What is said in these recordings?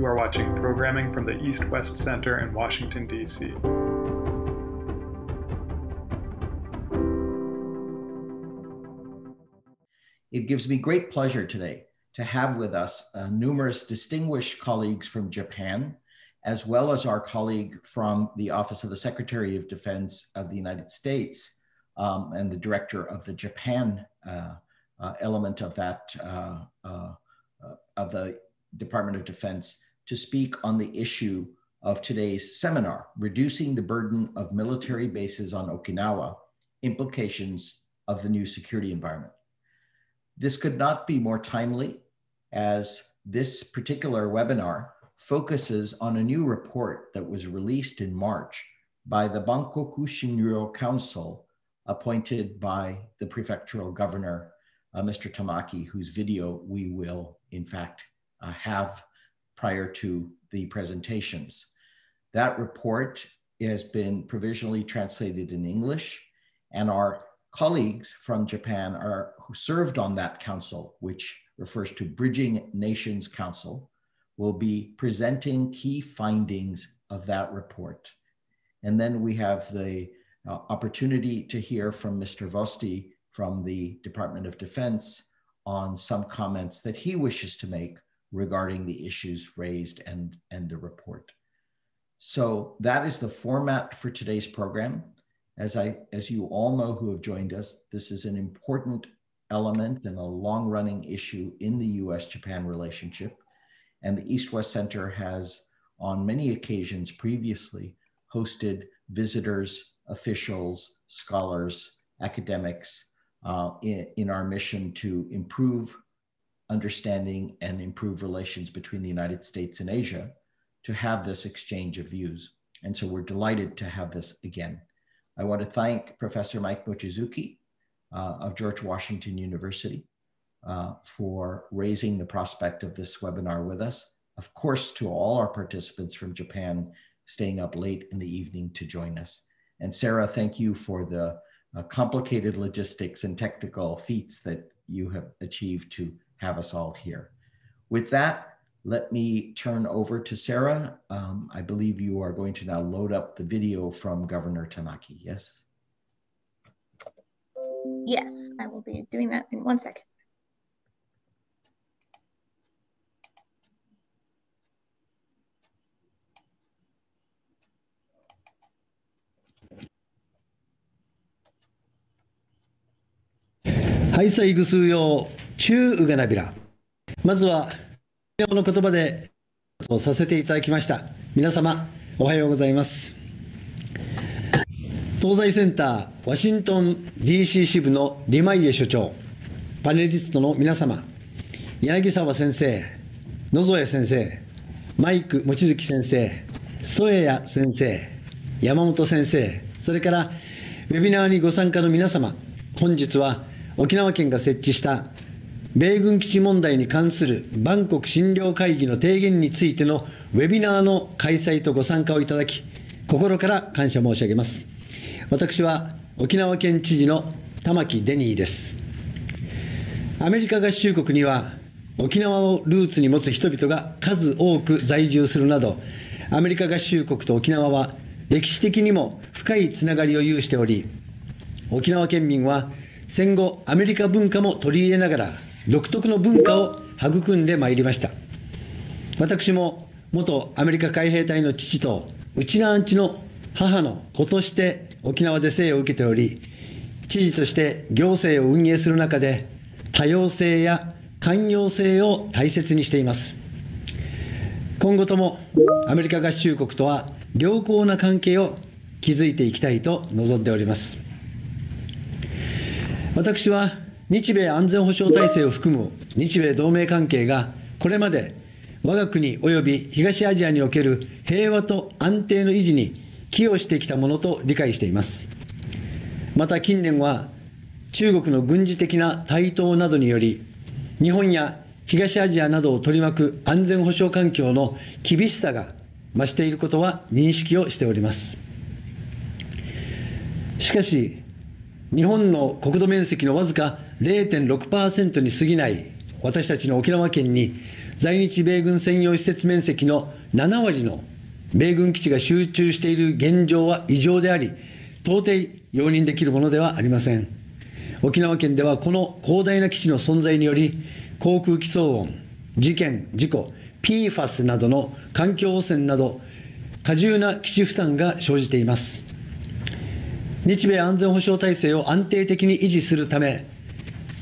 You are watching programming from the East West Center in Washington, D.C. It gives me great pleasure today to have with us uh, numerous distinguished colleagues from Japan, as well as our colleague from the Office of the Secretary of Defense of the United States um, and the director of the Japan uh, uh, element of that, uh, uh, uh, of the Department of Defense, to speak on the issue of today's seminar, Reducing the Burden of Military Bases on Okinawa, Implications of the New Security Environment. This could not be more timely as this particular webinar focuses on a new report that was released in March by the Bankoku Shinryo Council appointed by the prefectural governor, uh, Mr. Tamaki, whose video we will in fact uh, have prior to the presentations. That report has been provisionally translated in English and our colleagues from Japan are who served on that council, which refers to Bridging Nations Council, will be presenting key findings of that report. And then we have the uh, opportunity to hear from Mr. Vosti from the Department of Defense on some comments that he wishes to make regarding the issues raised and, and the report. So that is the format for today's program. As, I, as you all know who have joined us, this is an important element and a long running issue in the US Japan relationship. And the East West Center has, on many occasions previously, hosted visitors, officials, scholars, academics uh, in, in our mission to improve understanding and improve relations between the United States and Asia to have this exchange of views. And so we're delighted to have this again. I want to thank Professor Mike Mochizuki uh, of George Washington University uh, for raising the prospect of this webinar with us. Of course, to all our participants from Japan staying up late in the evening to join us. And Sarah, thank you for the uh, complicated logistics and technical feats that you have achieved to have us all here. With that, let me turn over to Sarah. Um, I believe you are going to now load up the video from Governor Tamaki, yes? Yes, I will be doing that in one second. 하이 中ウガナビ。まずは、この言葉で、をさせていただきました。皆様、おはようございます。東西センターワシントン DC 支部のリマイエ所長、パネリストの皆様、柳沢先生、野添先生、マイク望月先生、添谷先生、山本先生、それからウェビナーにご参加の皆様、本日は沖縄県が設置した米軍基地問題に関するバンコク診療会議の提言についてのウェビナーの開催とご参加をいただき心から感謝申し上げます。私は沖縄県知事の玉城デニーです。アメリカ合衆国には沖縄をルーツに持つ人々が数多く在住するなどアメリカ合衆国と沖縄は歴史的にも深いつながりを有しており沖縄県民は戦後アメリカ文化も取り入れながら独特の文化を育んでまいりました。私も元アメリカ海兵隊の父とうちなアンチの母の子として沖縄で生を受けており知事として行政を運営する中で多様性や寛容性を大切にしています。今後ともアメリカ合衆国とは良好な関係を築いていきたいと望んでおります。私は日米安全保障体制を含む日米同盟関係がこれまで我が国及び東アジアにおける平和と安定の維持に寄与してきたものと理解しています。また近年は中国の軍事的な台頭などにより日本や東アジアなどを取り巻く安全保障環境の厳しさが増していることは認識をしております。しかし日本の国土面積のわずか0.6%に過ぎない私たちの沖縄県に在日米軍専用施設面積の7割の米軍基地が集中している現状は異常であり、到底容認できるものではありません。沖縄県ではこの広大な基地の存在により、航空機騒音、事件、事故、PFAS などの環境汚染など、過重な基地負担が生じています。日米安全保障体制を安定的に維持するため、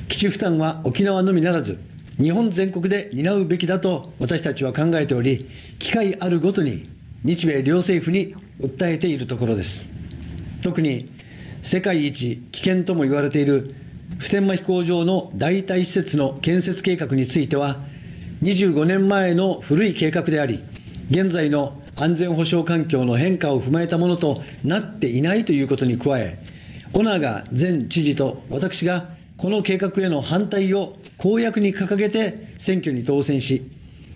基地負担は沖縄のみならず、日本全国で担うべきだと私たちは考えており、機会あるごとに日米両政府に訴えているところです。特に世界一危険とも言われている普天間飛行場の代替施設の建設計画については、25年前の古い計画であり、現在の安全保障環境の変化を踏まえたものとなっていないということに加え、小長前知事と私がこの計画への反対を公約に掲げて選挙に当選し、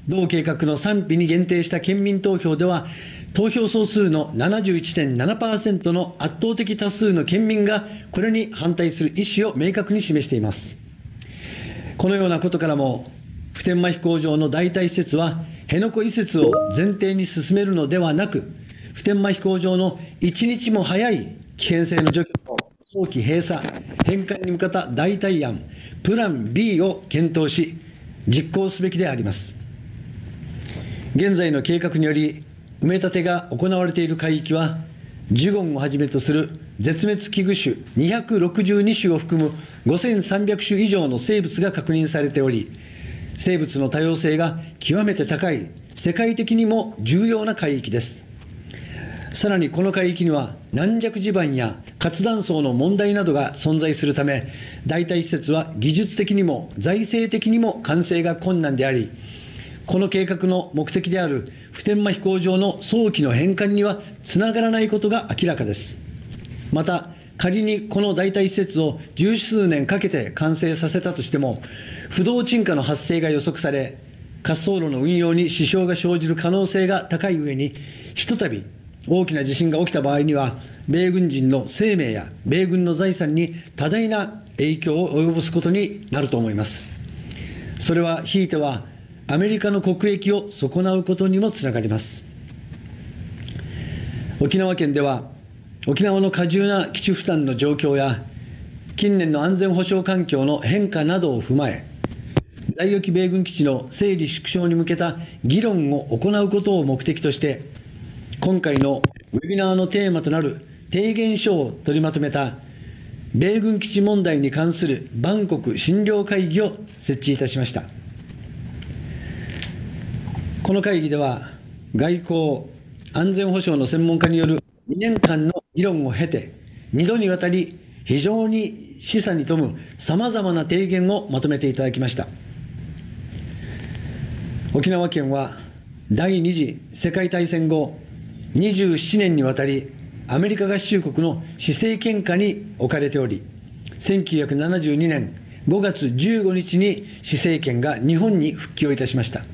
同計画の賛否に限定した県民投票では、投票総数の71.7%の圧倒的多数の県民がこれに反対する意思を明確に示しています。このようなことからも、普天間飛行場の代替施設は、辺野古移設を前提に進めるのではなく、普天間飛行場の一日も早い危険性の除去と早期閉鎖、返還に向かった代替案、プラン B を検討し、実行すべきであります。現在の計画により、埋め立てが行われている海域は、ジュゴンをはじめとする絶滅危惧種262種を含む5300種以上の生物が確認されており、生物の多様性が極めて高い、世界的にも重要な海域です。さらにこの海域には軟弱地盤や活断層の問題などが存在するため、代替施設は技術的にも財政的にも完成が困難であり、この計画の目的である普天間飛行場の早期の返還にはつながらないことが明らかです。また、仮にこの代替施設を十数年かけて完成させたとしても、不動沈下の発生が予測され、滑走路の運用に支障が生じる可能性が高い上に、ひとたび大きな地震が起きた場合には、米軍人の生命や米軍の財産に多大な影響を及ぼすことになると思います。それはひいてはアメリカの国益を損なうことにもつながります沖縄県では沖縄の過重な基地負担の状況や近年の安全保障環境の変化などを踏まえ在沖米軍基地の整理縮小に向けた議論を行うことを目的として今回のウェビナーのテーマとなる提言書を取りまとめた米軍基地問題に関するバンコク診療会議を設置いたしました。この会議では、外交・安全保障の専門家による2年間の議論を経て、2度にわたり非常に示唆に富むさまざまな提言をまとめていただきました。沖縄県は第二次世界大戦後27年にわたりアメリカ合衆国の施政権下に置かれており1972年5月15日に施政権が日本に復帰をいたしました。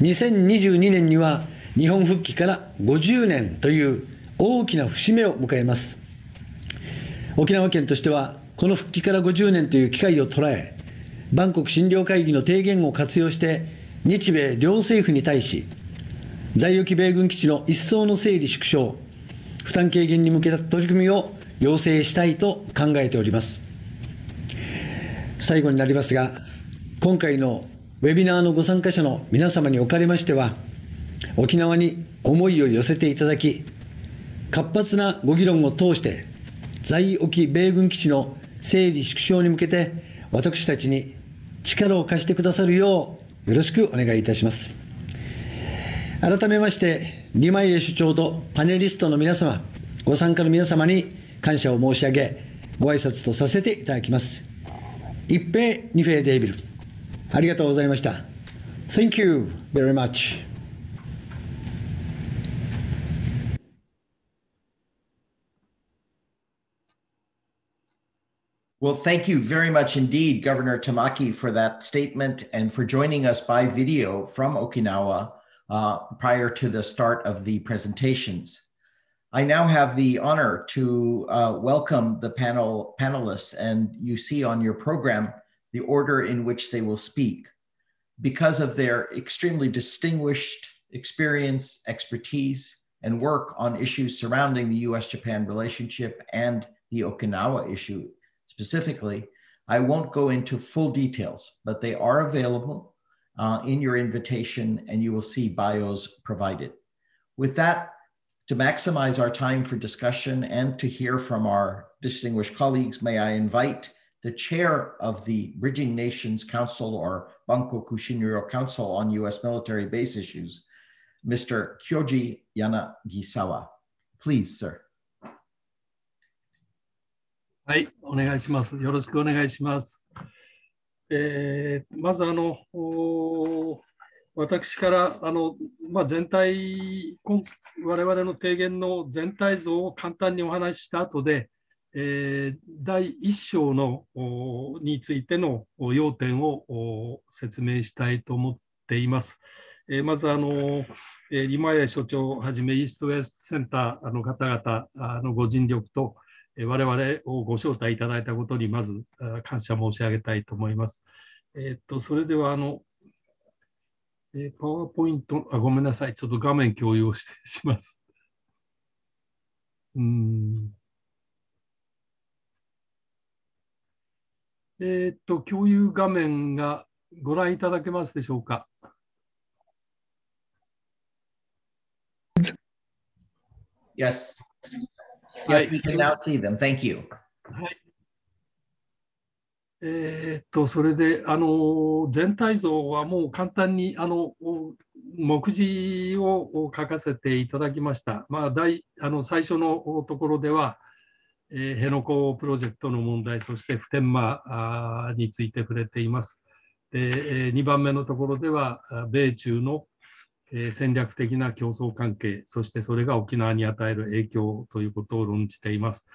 2022年には日本復帰から50年という大きな節目を迎えます。沖縄県としてはこの復帰から50年という機会を捉えバンコク診療会議の提言を活用して日米両政府に対し在沖米軍基地の一層の整理縮小負担軽減に向けた取り組みを要請したいと考えております最後になりますが今回のウェビナーのご参加者の皆様におかれましては、沖縄に思いを寄せていただき、活発なご議論を通して、在沖米軍基地の整理縮小に向けて、私たちに力を貸してくださるよう、よろしくお願いいたします。改めまして、リマイエ首長とパネリストの皆様、ご参加の皆様に感謝を申し上げ、ご挨拶とさせていただきます。一平二平デービル。ありがとうございました。Thank you very much. Well, thank you very much indeed, Governor Tamaki, for that statement and for joining us by video from Okinawa uh, prior to the start of the presentations. I now have the honor to uh, welcome the panel panelists, and you see on your program the order in which they will speak because of their extremely distinguished experience, expertise, and work on issues surrounding the US Japan relationship and the Okinawa issue specifically. I won't go into full details, but they are available uh, in your invitation and you will see bios provided. With that, to maximize our time for discussion and to hear from our distinguished colleagues, may I invite the chair of the Bridging Nations Council or Bankoku Shinryo Council on US military base issues, Mr. Kyoji Yanagisawa. Please, sir. はい、お願いします。よろしくお願いします。えー、まずあの私からあの、まあ、全体我々の提言の全体像を簡単にお話しした後で、えー、第1章のについての要点を説明したいと思っています。えー、まずあの、えー、今谷所長をはじめイーストウェストセンターの方々のご尽力と、我々をご招待いただいたことにまず感謝申し上げたいと思います。えっと、それではあの、えパワーポイントあ、ごめんなさい、ちょっと画面共有をしします。うんえっと、共有画面がご覧いただけますでしょうか？Yes. Yes, we can now see them. Thank you. はい。えー、っと、それで、あの、全体像はもう簡単に、あの、目次を書かせていただきました。まあ、大あの最初のところでは、えー、辺野古プロジェクトの問題、そして普天間について触れています。で、えー、2番目のところでは、米中のえ戦略的な競争関係、そしてそれが沖縄に与える影響ということを論じています。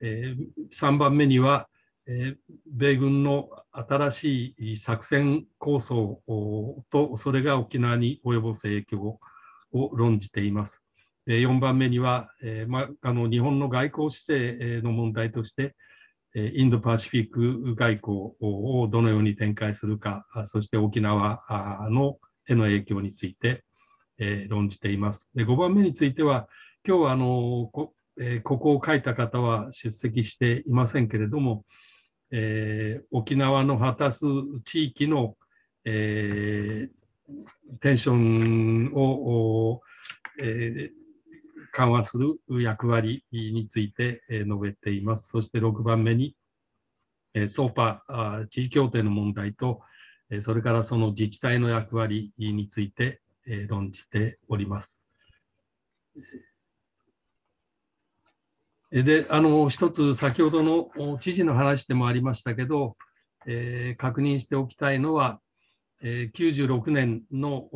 え3番目には、え米軍の新しい作戦構想と、それが沖縄に及ぼす影響を論じています。4番目には、えまあの日本の外交姿勢の問題として、インドパシフィック外交をどのように展開するか、そして沖縄のへの影響について、えー、論じています。で5番目については、今日はあのこ,、えー、ここを書いた方は出席していませんけれども、えー、沖縄の果たす地域の、えー、テンションを、えー、緩和する役割について述べています。そして6番目に、ソーパー地域協定の問題と、それからその自治体の役割についてえ論じております。で、あの、一つ先ほどの知事の話でもありましたけど、えー、確認しておきたいのは、えー、96年の、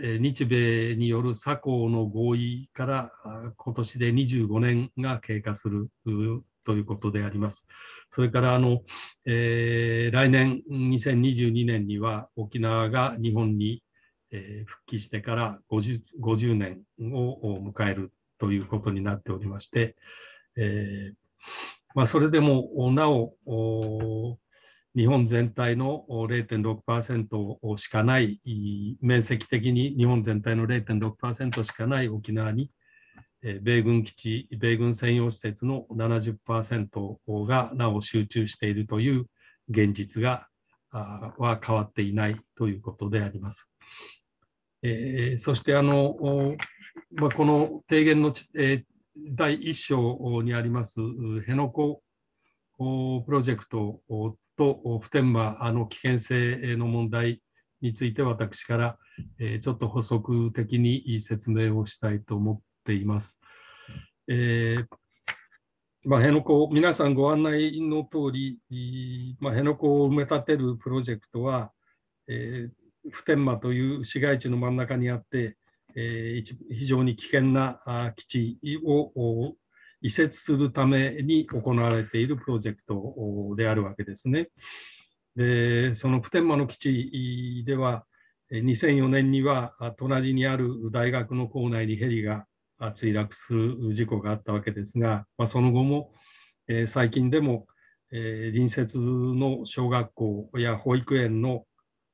えー、日米による鎖港の合意から今年で25年が経過するということであります。それからあの、えー、来年2022年には沖縄が日本に復帰してから 50, 50年を迎えるということになっておりまして、えーまあ、それでもなお日本全体の0.6%しかない面積的に日本全体の0.6%しかない沖縄に米軍基地、米軍専用施設の70%がなお集中しているという現実がは変わっていないということであります。えー、そしてあの、まあ、この提言の、えー、第1章にあります辺野古プロジェクトと普天間の危険性の問題について私から、えー、ちょっと補足的に説明をしたいと思っています。えーまあ、辺野古、皆さんご案内の通り、まあ、辺野古を埋め立てるプロジェクトは、えー、普天間という市街地の真ん中にあって、えー、非常に危険な基地を移設するために行われているプロジェクトであるわけですね。でその普天間の基地では2004年には隣にある大学の構内にヘリが墜落する事故があったわけですが、まあ、その後も、えー、最近でも、えー隣接の小学校や保育園の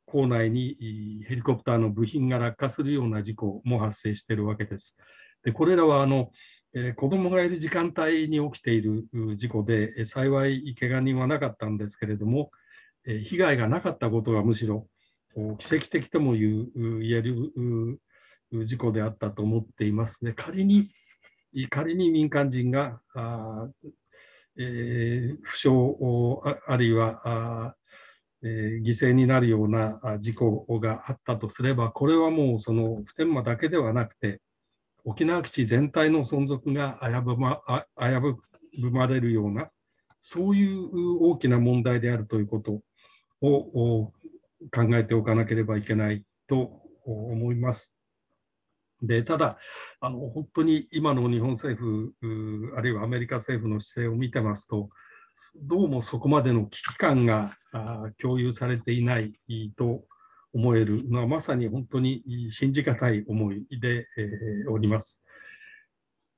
構内にヘリコプターの部品が落下するような事故も発生しているわけです。でこれらはあの、えー子どもがいる時間帯に起きている事故で、えー幸い怪我人はなかったんですけれども、えー被害がなかったことがむしろお奇跡的とも言う言えるう事故であったと思っていますね。仮に仮に民間人があえー負傷おああるいはあ、え犠牲になるような事故があったとすれば、これはもうその普天間だけではなくて、沖縄基地全体の存続が危ぶま危ぶまれるような、そういう大きな問題であるということを考えておかなければいけないと思います。でただあの、本当に今の日本政府、あるいはアメリカ政府の姿勢を見てますと、どうもそこまでの危機感が共有されていないと思えるのは、まさに本当に信じがたい思いで、おります。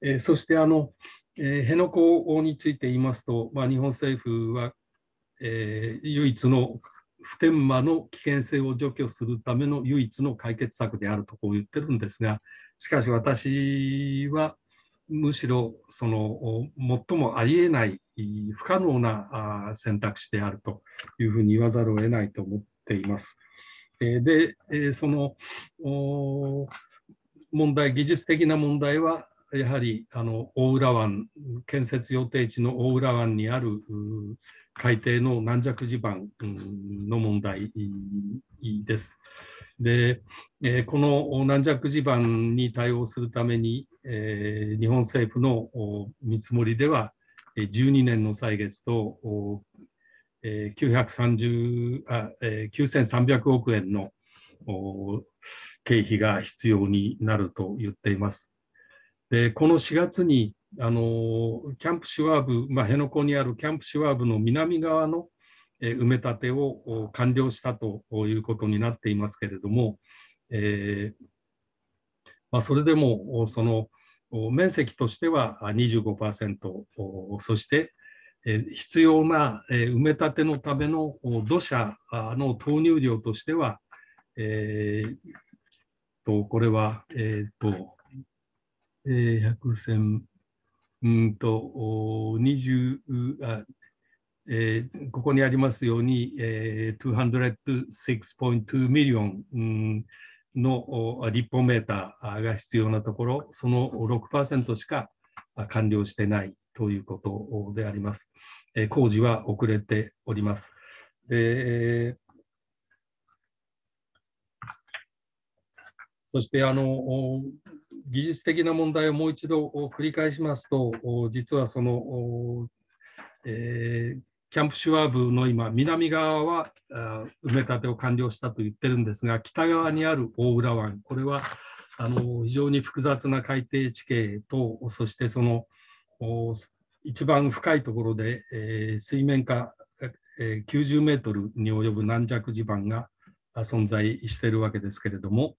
えそしてあの、辺野古について言いますと、まあ、日本政府は、え唯一の普天間の危険性を除去するための唯一の解決策であるとこう言ってるんですが、しかし私はむしろその最もありえない不可能な選択肢であるというふうに言わざるを得ないと思っています。えーで、えーその問題、技術的な問題は、やはりあの大浦湾、建設予定地の大浦湾にある海底の軟弱地盤の問題です。で、えこの軟弱地盤に対応するために、え日本政府の見積もりでは、12年の歳月と、えー930あえー9300億円の経費が必要になると言っています。でこの4月にあのキャンプシュワーブ、まあ、辺野古にあるキャンプシュワーブの南側のえ埋め立てを完了したということになっていますけれども、えーまあ、それでもその面積としては25%そして、必要な、埋め立てのための土砂の投入量としては、えーとこれは、えーとえー100千うんと20あえーここにありますように、えー、206.2ミリオンうんの立方メーターが必要なところ、その6%しか完了してないということであります。工事は遅れております。でそしてあの技術的な問題をもう一度繰り返しますと、実はその、えーキャンプシュワーブの今、南側は埋め立てを完了したと言ってるんですが、北側にある大浦湾、これはあの非常に複雑な海底地形と、そしてその一番深いところで、えー水面下、えー90メートルに及ぶ軟弱地盤が存在しているわけですけれども、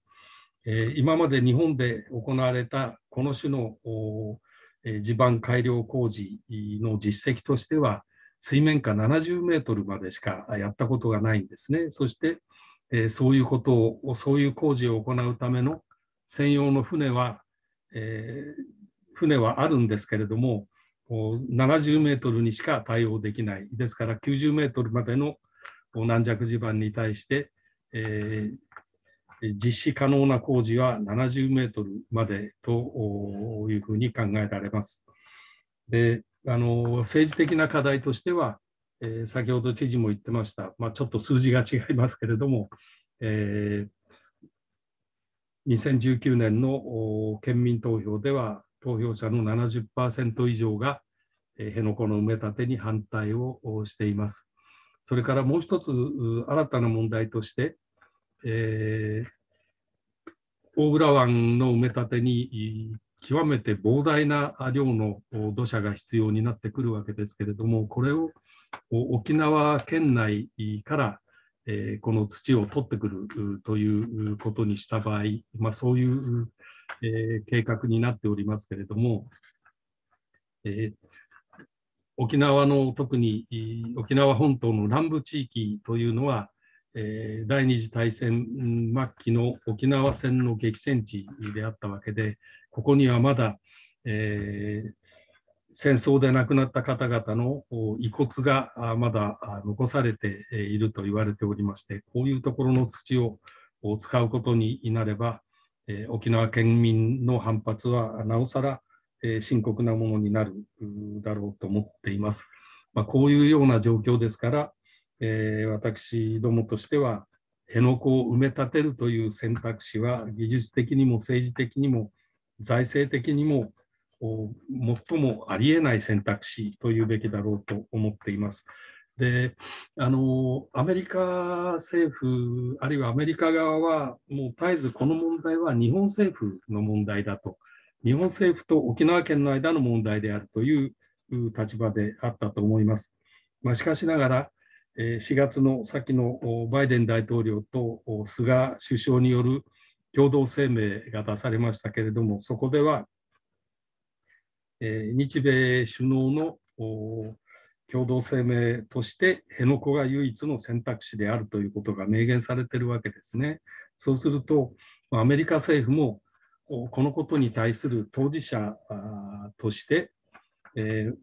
えー今まで日本で行われたこの種の地盤改良工事の実績としては、水面下70メートルまでしかやったことがないんですね。そして、えーそういうことを、そういう工事を行うための専用の船は、えー船はあるんですけれども、70メートルにしか対応できない。ですから90メートルまでの軟弱地盤に対して、えー実施可能な工事は70メートルまでというふうに考えられます。であの政治的な課題としては、えー先ほど知事も言ってました、まあ、ちょっと数字が違いますけれども、えー2019年の県民投票では、投票者の70%以上が、えー辺野古の埋め立てに反対をしています。それからもう一つ新たな問題として、えー大浦湾の埋め立てに極めて膨大な量の土砂が必要になってくるわけですけれども、これを沖縄県内から、この土を取ってくるということにした場合、まあ、そういう、計画になっておりますけれども、え沖縄の特に沖縄本島の南部地域というのは、え、第二次大戦末期の沖縄戦の激戦地であったわけで、ここにはまだ、えー、戦争で亡くなった方々の遺骨がまだ残されていると言われておりまして、こういうところの土を使うことになれば、沖縄県民の反発はなおさら深刻なものになるだろうと思っています。まあ、こういうような状況ですから、えー、私どもとしては、辺野古を埋め立てるという選択肢は技術的にも政治的にも財政的にも最もありえない選択肢というべきだろうと思っています。で、あの、アメリカ政府、あるいはアメリカ側は、もう絶えずこの問題は日本政府の問題だと、日本政府と沖縄県の間の問題であるという立場であったと思います。まあ、しかしながら、4月の先のバイデン大統領と菅首相による共同声明が出されましたけれども、そこでは、え日米首脳の共同声明として、辺野古が唯一の選択肢であるということが明言されているわけですね。そうすると、アメリカ政府もこのことに対する当事者として、えー、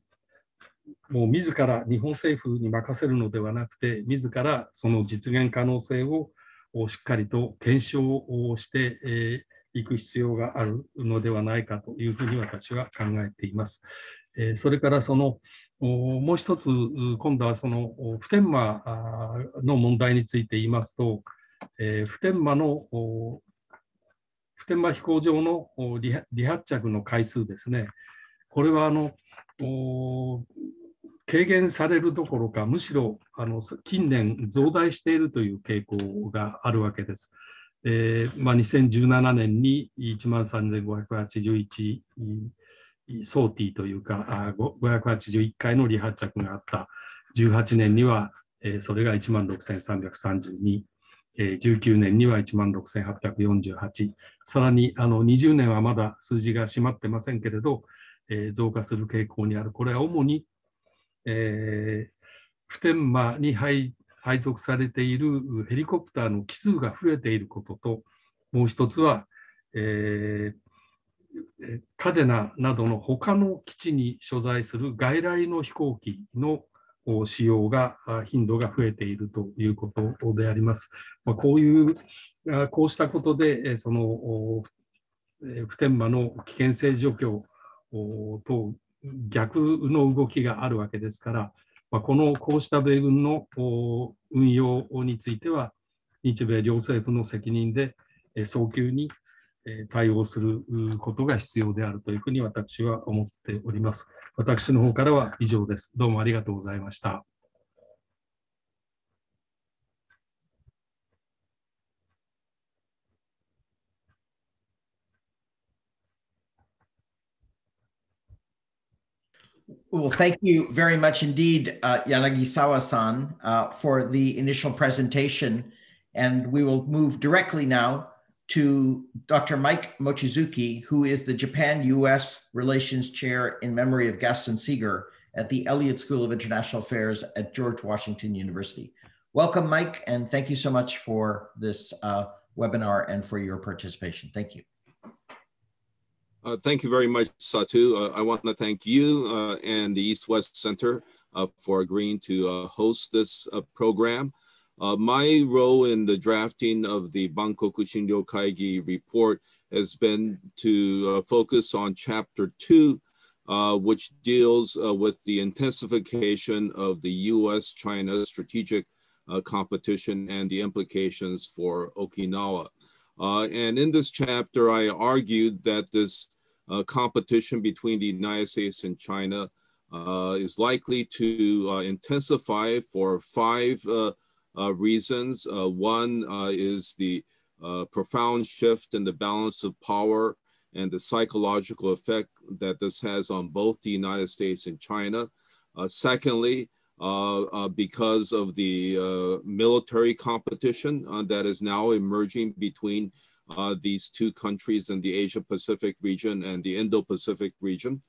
もう自ら日本政府に任せるのではなくて、自らその実現可能性ををしっかりと検証をしていく必要があるのではないかというふうに私は考えています。それからそのもう一つ、今度はその普天間の問題について言いますと、普天間の普天間飛行場の離発着の回数ですね、これはあの軽減されるどころか、むしろあの近年増大しているという傾向があるわけです。えーまあ、2017年に1万3581ソーティーというか、581回の離発着があった。18年には、えー、それが1万6332。えー、19年には1万6848。さらにあの20年はまだ数字が閉まってませんけれど、えー、増加する傾向にある。これは主にえー、普天間に配属されているヘリコプターの機数が増えていることと、もう一つは、えー、カデナなどの他の基地に所在する外来の飛行機の使用が、頻度が増えているということであります。まあ、こういう、こうしたことで、その普天間の危険性除去等逆の動きがあるわけですから、まあ、このこうした米軍の運用については、日米両政府の責任で早急に対応することが必要であるというふうに私は思っております。私の方からは以上です。どうもありがとうございました。Well, thank you very much indeed, uh, Yanagisawa-san, uh, for the initial presentation. And we will move directly now to Dr. Mike Mochizuki, who is the Japan-US Relations Chair in memory of Gaston Sigur at the Elliott School of International Affairs at George Washington University. Welcome, Mike, and thank you so much for this uh, webinar and for your participation. Thank you. Uh, thank you very much, Satu. Uh, I want to thank you uh, and the East West Center uh, for agreeing to uh, host this uh, program. my role in the drafting of the Bankoku Shinryo Kaigi report has been to focus on chapter two, which deals with the intensification of the US-China strategic competition and the implications for Okinawa. and in this chapter, I argued that this uh, competition between the United States and China uh, is likely to uh, intensify for five uh, uh, reasons. Uh, one is the profound shift in the balance of power and the psychological effect that this has on both the United States and China. secondly, because of the military competition that is now emerging between uh, these two countries in the Asia Pacific region and the Indo Pacific region.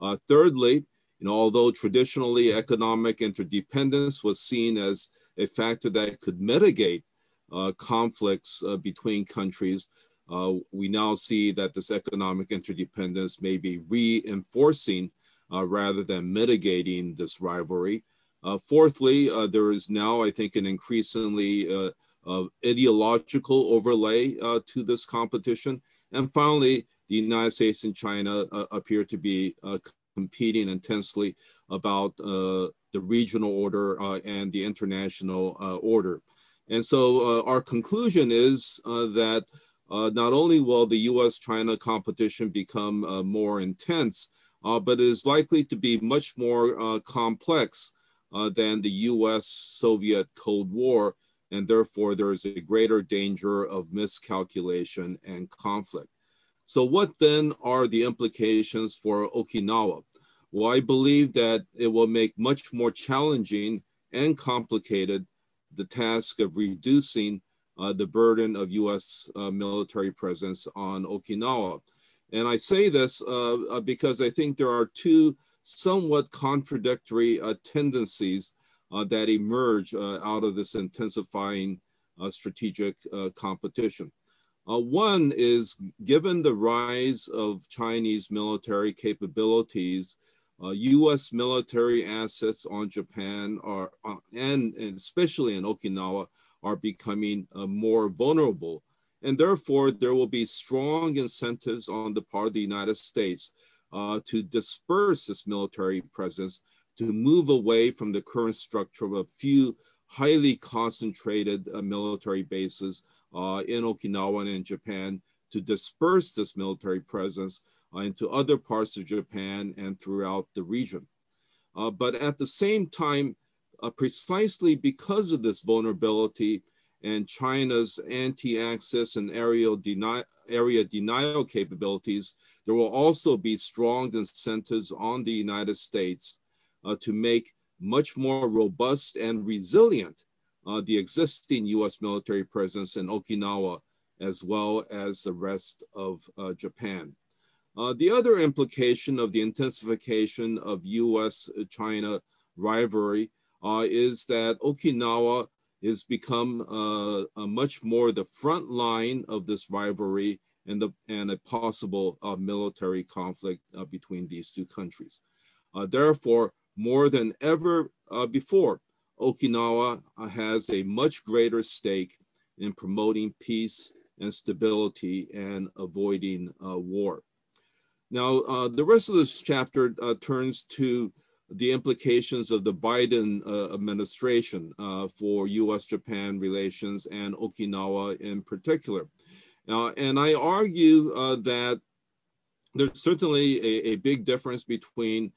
Uh, thirdly, You know, although traditionally economic interdependence was seen as a factor that could mitigate uh, conflicts uh, between countries, uh, we now see that this economic interdependence may be reinforcing uh, rather than mitigating this rivalry. Fourthly, there is now, I think, an increasingly ideological overlay uh, to this competition. And finally, the United States and China uh, appear to be uh, competing intensely about uh, the regional order uh, and the international uh, order. And so our conclusion is that not only will the US-China competition become more intense, but it is likely to be much more complex than the US-Soviet Cold War, and therefore there is a greater danger of miscalculation and conflict. So what then are the implications for Okinawa? Well, I believe that it will make much more challenging and complicated the task of reducing uh, the burden of US uh, military presence on Okinawa. And I say this uh, uh, because I think there are two somewhat contradictory uh, tendencies that emerge out of this intensifying strategic competition. Uh, one is given the rise of Chinese military capabilities, uh, U.S. military assets on Japan are, uh, and, and, especially in Okinawa, are becoming uh, more vulnerable. And therefore, there will be strong incentives on the part of the United States uh, to disperse this military presence, to move away from the current structure of a few highly concentrated uh, military bases uh, in Okinawa and in Japan to disperse this military presence uh, into other parts of Japan and throughout the region. Uh, but at the same time, uh, precisely because of this vulnerability and China's anti-access and area, deni area denial capabilities, there will also be strong incentives on the United States to make much more robust and resilient uh, the existing US military presence in Okinawa, as well as the rest of uh, Japan. Uh, the other implication of the intensification of US-China rivalry uh, is that Okinawa has become uh, much more the front line of this rivalry and, the, and a possible uh, military conflict between these two countries. therefore, more than ever before, Okinawa uh, has a much greater stake in promoting peace and stability and avoiding uh, war. Now, uh, the rest of this chapter uh, turns to the implications of the Biden uh, administration uh, for US-Japan relations and Okinawa in particular. and I argue that there's certainly a, a, big difference between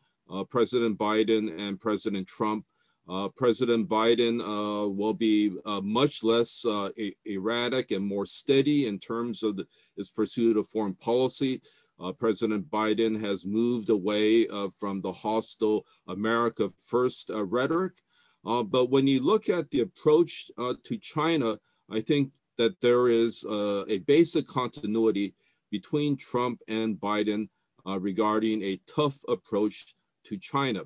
President Biden and President Trump uh, President Biden uh, will be uh, much less uh, erratic and more steady in terms of the, his pursuit of foreign policy. Uh, President Biden has moved away uh, from the hostile America First rhetoric. but when you look at the approach to China, I think that there is a basic continuity between Trump and Biden regarding a tough approach to China.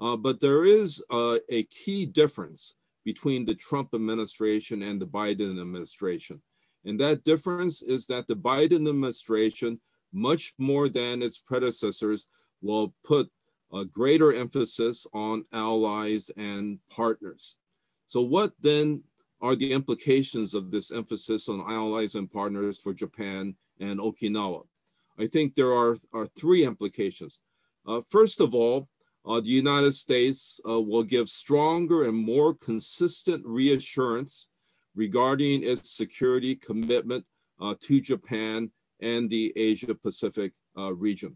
Uh, but there is uh, a key difference between the Trump administration and the Biden administration. And that difference is that the Biden administration, much more than its predecessors, will put a greater emphasis on allies and partners. So what then are the implications of this emphasis on allies and partners for Japan and Okinawa? I think there are, are three implications. Uh, first of all, uh, the United States uh, will give stronger and more consistent reassurance regarding its security commitment uh, to Japan and the Asia Pacific uh, region.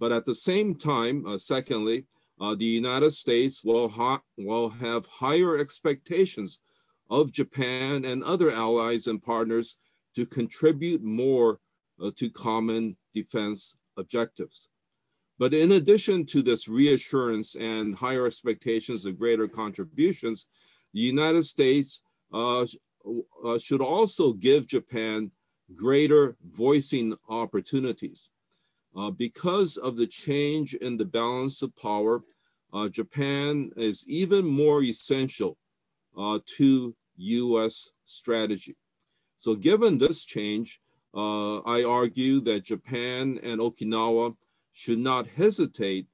But at the same time, uh, secondly, uh, the United States will, ha will have higher expectations of Japan and other allies and partners to contribute more to common defense objectives. But in addition to this reassurance and higher expectations of greater contributions, the United States uh, uh, should also give Japan greater voicing opportunities. Uh, because of the change in the balance of power, uh, Japan is even more essential uh, to US strategy. So given this change, uh, I argue that Japan and Okinawa should not hesitate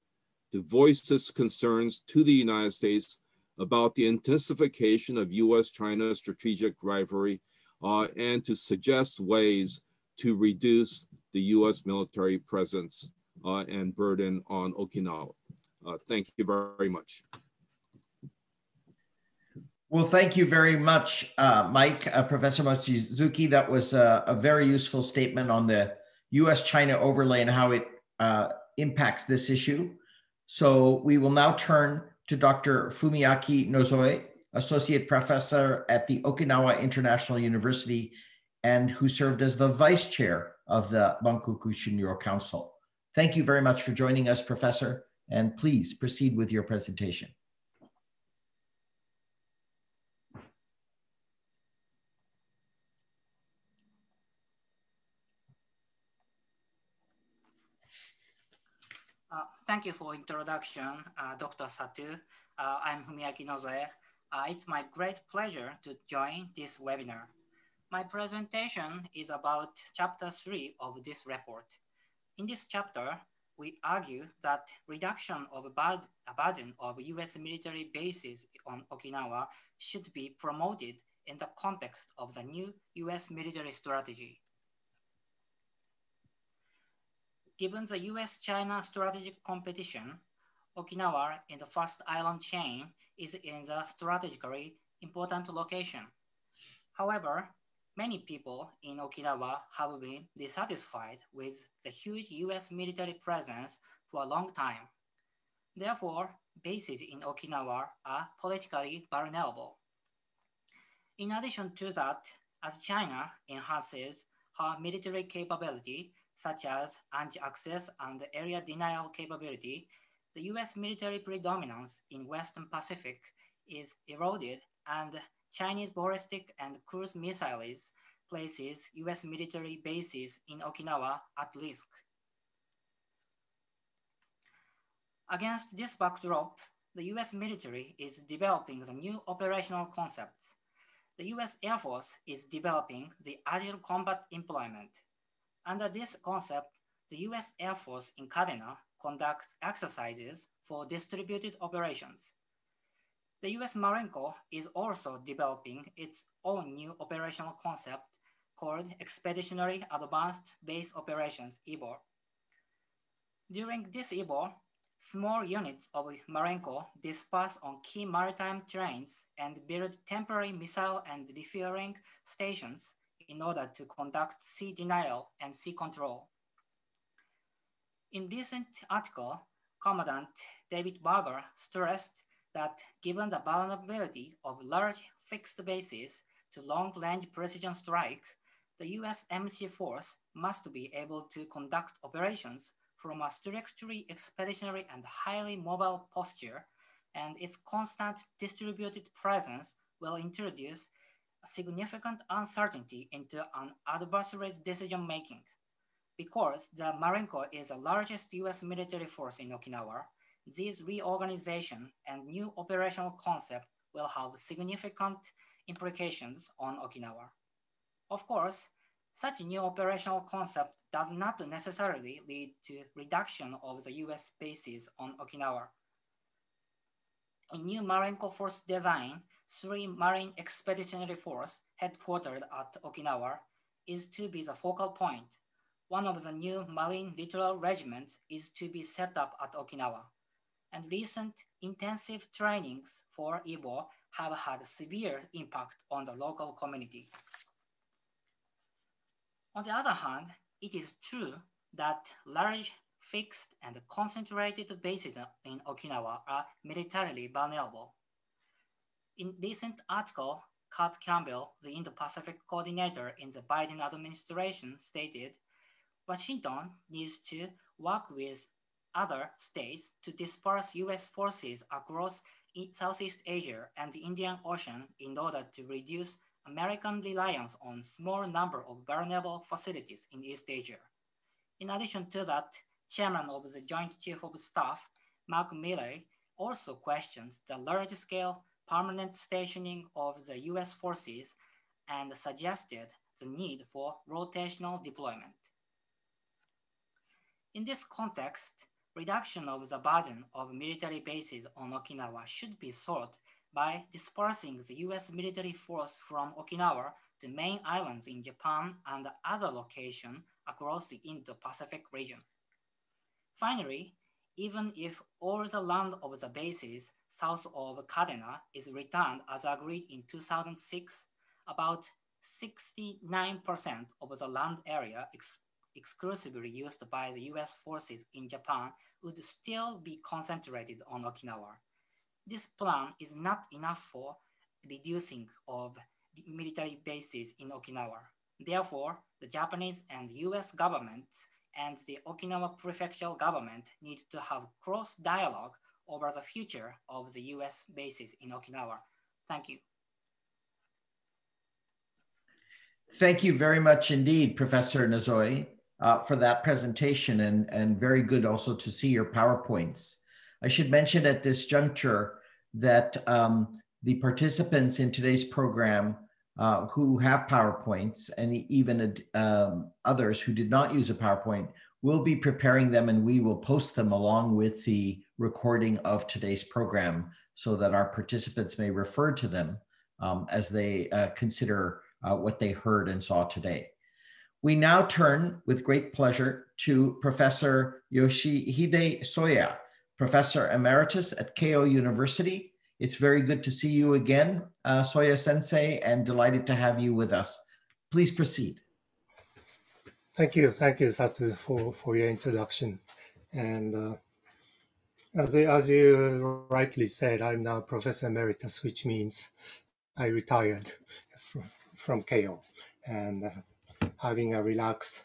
to voice its concerns to the United States about the intensification of US-China strategic rivalry uh, and to suggest ways to reduce the US military presence uh, and burden on Okinawa. Uh, thank you very much. Well, thank you very much, uh, Mike, uh, Professor Mochizuki. That was a, a, very useful statement on the US-China overlay and how it uh, impacts this issue. So we will now turn to Dr. Fumiaki Nozoe, Associate Professor at the Okinawa International University and who served as the Vice Chair of the Bankoku Shinryo Council. Thank you very much for joining us, Professor, and please proceed with your presentation. Uh, thank you for introduction, uh, Dr. Satu. Uh, I'm Fumiaki Nozoe. Uh, it's my great pleasure to join this webinar. My presentation is about chapter three of this report. In this chapter, we argue that reduction of burden of US military bases on Okinawa should be promoted in the context of the new US military strategy. Given the US-China strategic competition, Okinawa in the first island chain is in the strategically important location. However, many people in Okinawa have been dissatisfied with the huge US military presence for a long time. Therefore, bases in Okinawa are politically vulnerable. In addition to that, as China enhances her military capability, such as anti-access and area denial capability, the US military predominance in Western Pacific is eroded and Chinese ballistic and cruise missiles places US military bases in Okinawa at risk. Against this backdrop, the US military is developing the new operational concept. The US Air Force is developing the Agile Combat Employment, under this concept, the US Air Force in Kadena conducts exercises for distributed operations. The US Marine Corps is also developing its own new operational concept called Expeditionary Advanced Base Operations, EABO. During this EABO, small units of Marine Corps disperse on key maritime terrains and build temporary missile and refueling stations in order to conduct sea denial and sea control. In recent article, Commandant David Berger stressed that given the vulnerability of large fixed bases to long-range precision strike, the US MC force must be able to conduct operations from a strictly expeditionary and highly mobile posture, and its constant distributed presence will introduce significant uncertainty into an adversary's decision making. Because the Marine Corps is the largest US military force in Okinawa, this reorganization and new operational concept will have significant implications on Okinawa. Of course, such a new operational concept does not necessarily lead to reduction of the US bases on Okinawa. In new Marine Corps force design, three Marine Expeditionary Force headquartered at Okinawa is to be the focal point. One of the new Marine Littoral Regiments is to be set up at Okinawa. And recent intensive trainings for EABO have had severe impact on the local community. On the other hand, it is true that large fixed and concentrated bases in Okinawa are militarily vulnerable. In a recent article, Kurt Campbell, the Indo-Pacific coordinator in the Biden administration, stated, Washington needs to work with other states to disperse US forces across Southeast Asia and the Indian Ocean in order to reduce American reliance on small number of vulnerable facilities in East Asia. In addition to that, Chairman of the Joint Chief of Staff, Mark Milley, also questioned the large-scale permanent stationing of the US forces and suggested the need for rotational deployment. In this context, reduction of the burden of military bases on Okinawa should be sought by dispersing the US military force from Okinawa to main islands in Japan and other locations across the Indo-Pacific region. Finally, even if all the land of the bases south of Kadena is returned as agreed in 2006, about 69% of the land area ex exclusively used by the US forces in Japan would still be concentrated on Okinawa. This plan is not enough for reducing of military bases in Okinawa. Therefore, the Japanese and US governments and the Okinawa prefectural government need to have close dialogue over the future of the US bases in Okinawa. Thank you. Thank you very much indeed, Professor Nozoe, uh, for that presentation and, and very good also to see your PowerPoints. I should mention at this juncture that um, the participants in today's program uh, who have PowerPoints and even um, others who did not use a PowerPoint will be preparing them and we will post them along with the recording of today's program so that our participants may refer to them um, as they uh, consider uh, what they heard and saw today. We now turn with great pleasure to Professor Yoshihide Soeya, Professor Emeritus at Keio University it's very good to see you again, uh, Soeya Sensei, and delighted to have you with us. Please proceed. Thank you. Thank you, Satu, for, for your introduction. And uh, as, as you rightly said, I'm now Professor Emeritus, which means I retired from, from Keio and uh, having a relaxed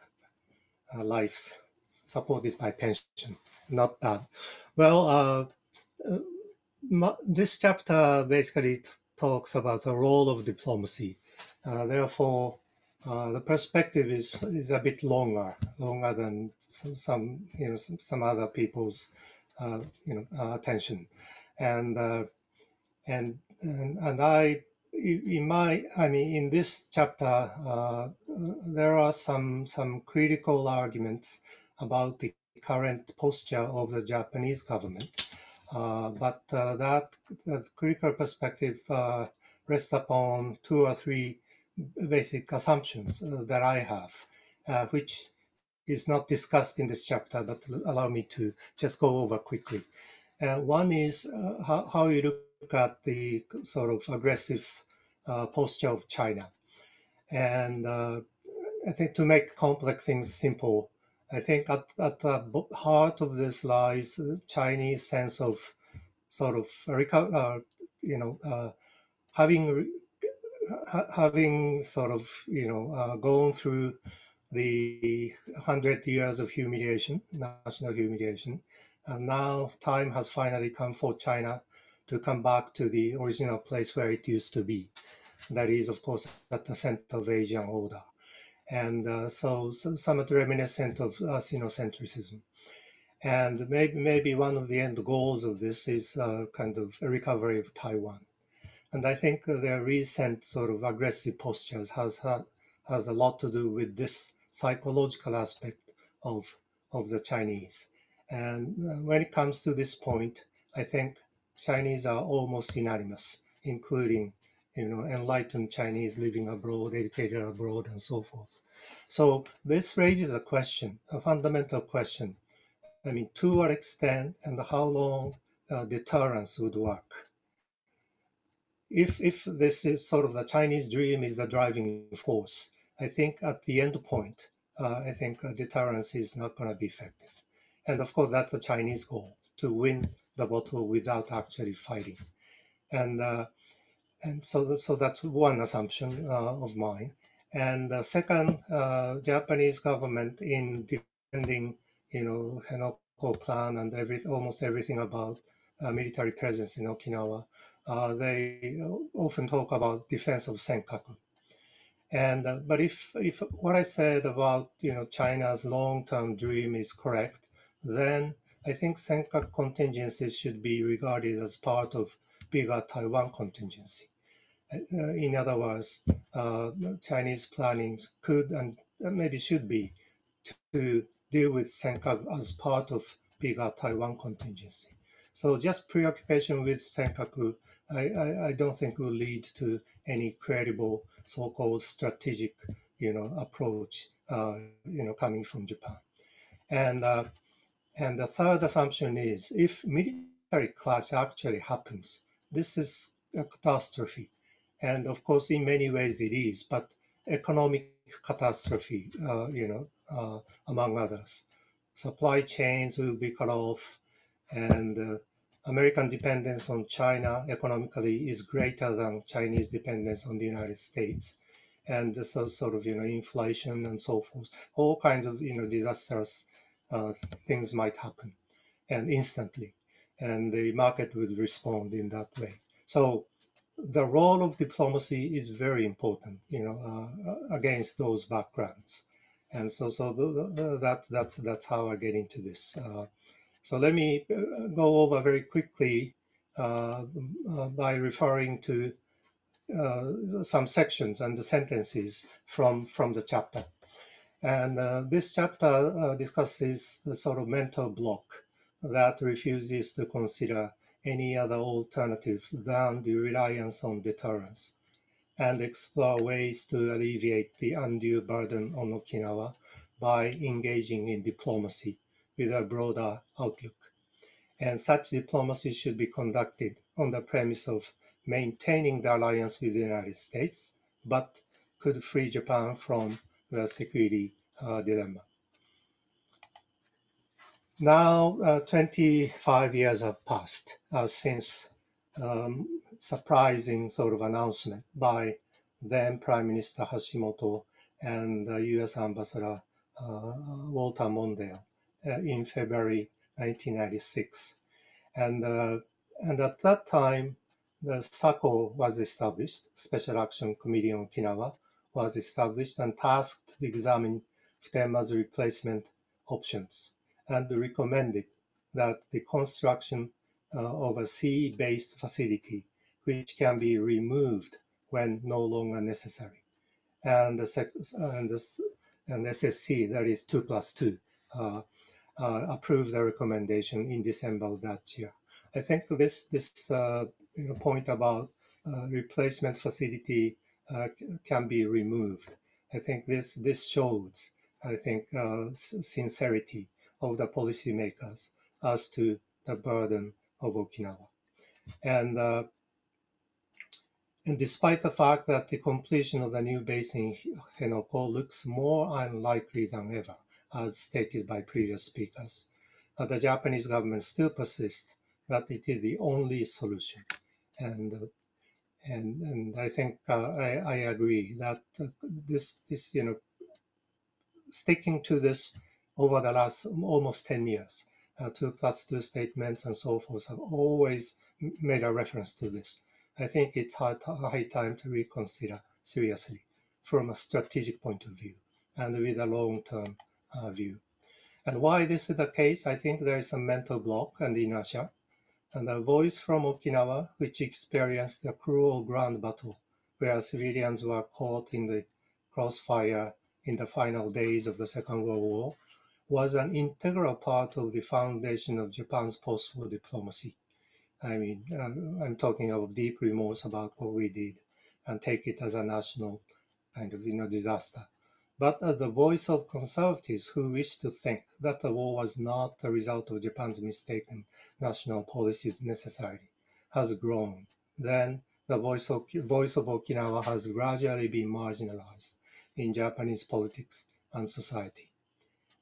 uh, life supported by pension. Not bad. Well, uh this chapter basically talks about the role of diplomacy. Uh, therefore, uh, the perspective is is a bit longer, longer than some, some you know some, some other people's uh, you know uh, attention, and, uh, and and and I in my I mean in this chapter uh, there are some some critical arguments about the current posture of the Japanese government Uh, but uh, that, that, critical perspective uh, rests upon two or three basic assumptions uh, that I have, uh, which is not discussed in this chapter, but allow me to just go over quickly. one is how, how, you look at the sort of aggressive posture of China. And I think to make complex things simple, I think at, at the heart of this lies the Chinese sense of sort of, uh, you know, uh, having having sort of, you know, uh, gone through the hundred years of humiliation, national humiliation, and now time has finally come for China to come back to the original place where it used to be. That is, of course, at the center of Asian order and uh, so, so, somewhat reminiscent of uh, Sinocentrism. And maybe maybe one of the end goals of this is uh, kind of a recovery of Taiwan. And I think their recent sort of aggressive postures has has a lot to do with this psychological aspect of of the Chinese. And uh, when it comes to this point, I think Chinese are almost unanimous, including you know, enlightened Chinese living abroad, educated abroad, and so forth. So this raises a question, a fundamental question. I mean, to what extent and how long uh, deterrence would work? If, if this is sort of the Chinese dream is the driving force, I think at the end point, uh, I think deterrence is not going to be effective. And of course, that's the Chinese goal, to win the battle without actually fighting. And uh, and so, so that's one assumption uh, of mine. And the second, uh, Japanese government in defending, you know, Henoko plan and every, almost everything about uh, military presence in Okinawa, they often talk about defense of Senkaku. And uh, but if if what I said about you know China's long-term dream is correct, then I think Senkaku contingencies should be regarded as part of bigger Taiwan contingency. Uh, in other words, uh, Chinese planning could and maybe should be to deal with Senkaku as part of bigger Taiwan contingency. So just preoccupation with Senkaku, I, I, I don't think will lead to any credible so-called strategic, you know, approach, uh, you know, coming from Japan. And uh, and the third assumption is if military clash actually happens, this is a catastrophe. And of course, in many ways it is, but economic catastrophe, uh, you know, uh, among others. Supply chains will be cut off, and uh, American dependence on China economically is greater than Chinese dependence on the United States. And so sort of, you know, inflation and so forth, all kinds of, you know, disastrous uh, things might happen and instantly. And the market would respond in that way. So the role of diplomacy is very important, you know, uh, against those backgrounds. And so, so the, that, that's, that's how I get into this. Uh, so let me uh, go over very quickly uh, uh, by referring to uh, some sections and the sentences from, from the chapter. And this chapter discusses the sort of mental block that refuses to consider any other alternatives than the reliance on deterrence and explore ways to alleviate the undue burden on Okinawa by engaging in diplomacy with a broader outlook. And such diplomacy should be conducted on the premise of maintaining the alliance with the United States, but could free Japan from the security uh, dilemma. Now, uh, 25 years have passed uh, since um, surprising sort of announcement by then Prime Minister Hashimoto and U.S. Ambassador uh, Walter Mondale uh, in February 1996. And, uh, and at that time, the SACO was established, Special Action Committee on Okinawa was established and tasked to examine Futenma's replacement options and recommended that the construction uh, of a sea-based facility which can be removed when no longer necessary. And the, and the and SCC, that is 2 plus 2, uh, uh, approved the recommendation in December of that year. I think this, this uh, you know, point about uh, replacement facility uh, can be removed. I think this, this shows, I think, sincerity of the policymakers as to the burden of Okinawa. And and despite the fact that the completion of the new base in Henoko looks more unlikely than ever, as stated by previous speakers, uh, the Japanese government still persists that it is the only solution. And uh, and and I think uh, I, I agree that uh, this this you know sticking to this over the last almost 10 years, uh, two plus two statements and so forth have always made a reference to this. I think it's high, time to reconsider seriously from a strategic point of view and with a long-term uh, view. And why this is the case, I think there is a mental block and inertia. And a voice from Okinawa, which experienced a cruel ground battle, where civilians were caught in the crossfire in the final days of the Second World War, was an integral part of the foundation of Japan's post-war diplomacy. I mean, uh, I'm talking of deep remorse about what we did and take it as a national kind of, you know, disaster. But uh, the voice of conservatives who wish to think that the war was not the result of Japan's mistaken national policies necessarily has grown. Then the voice of, voice of Okinawa has gradually been marginalized in Japanese politics and society.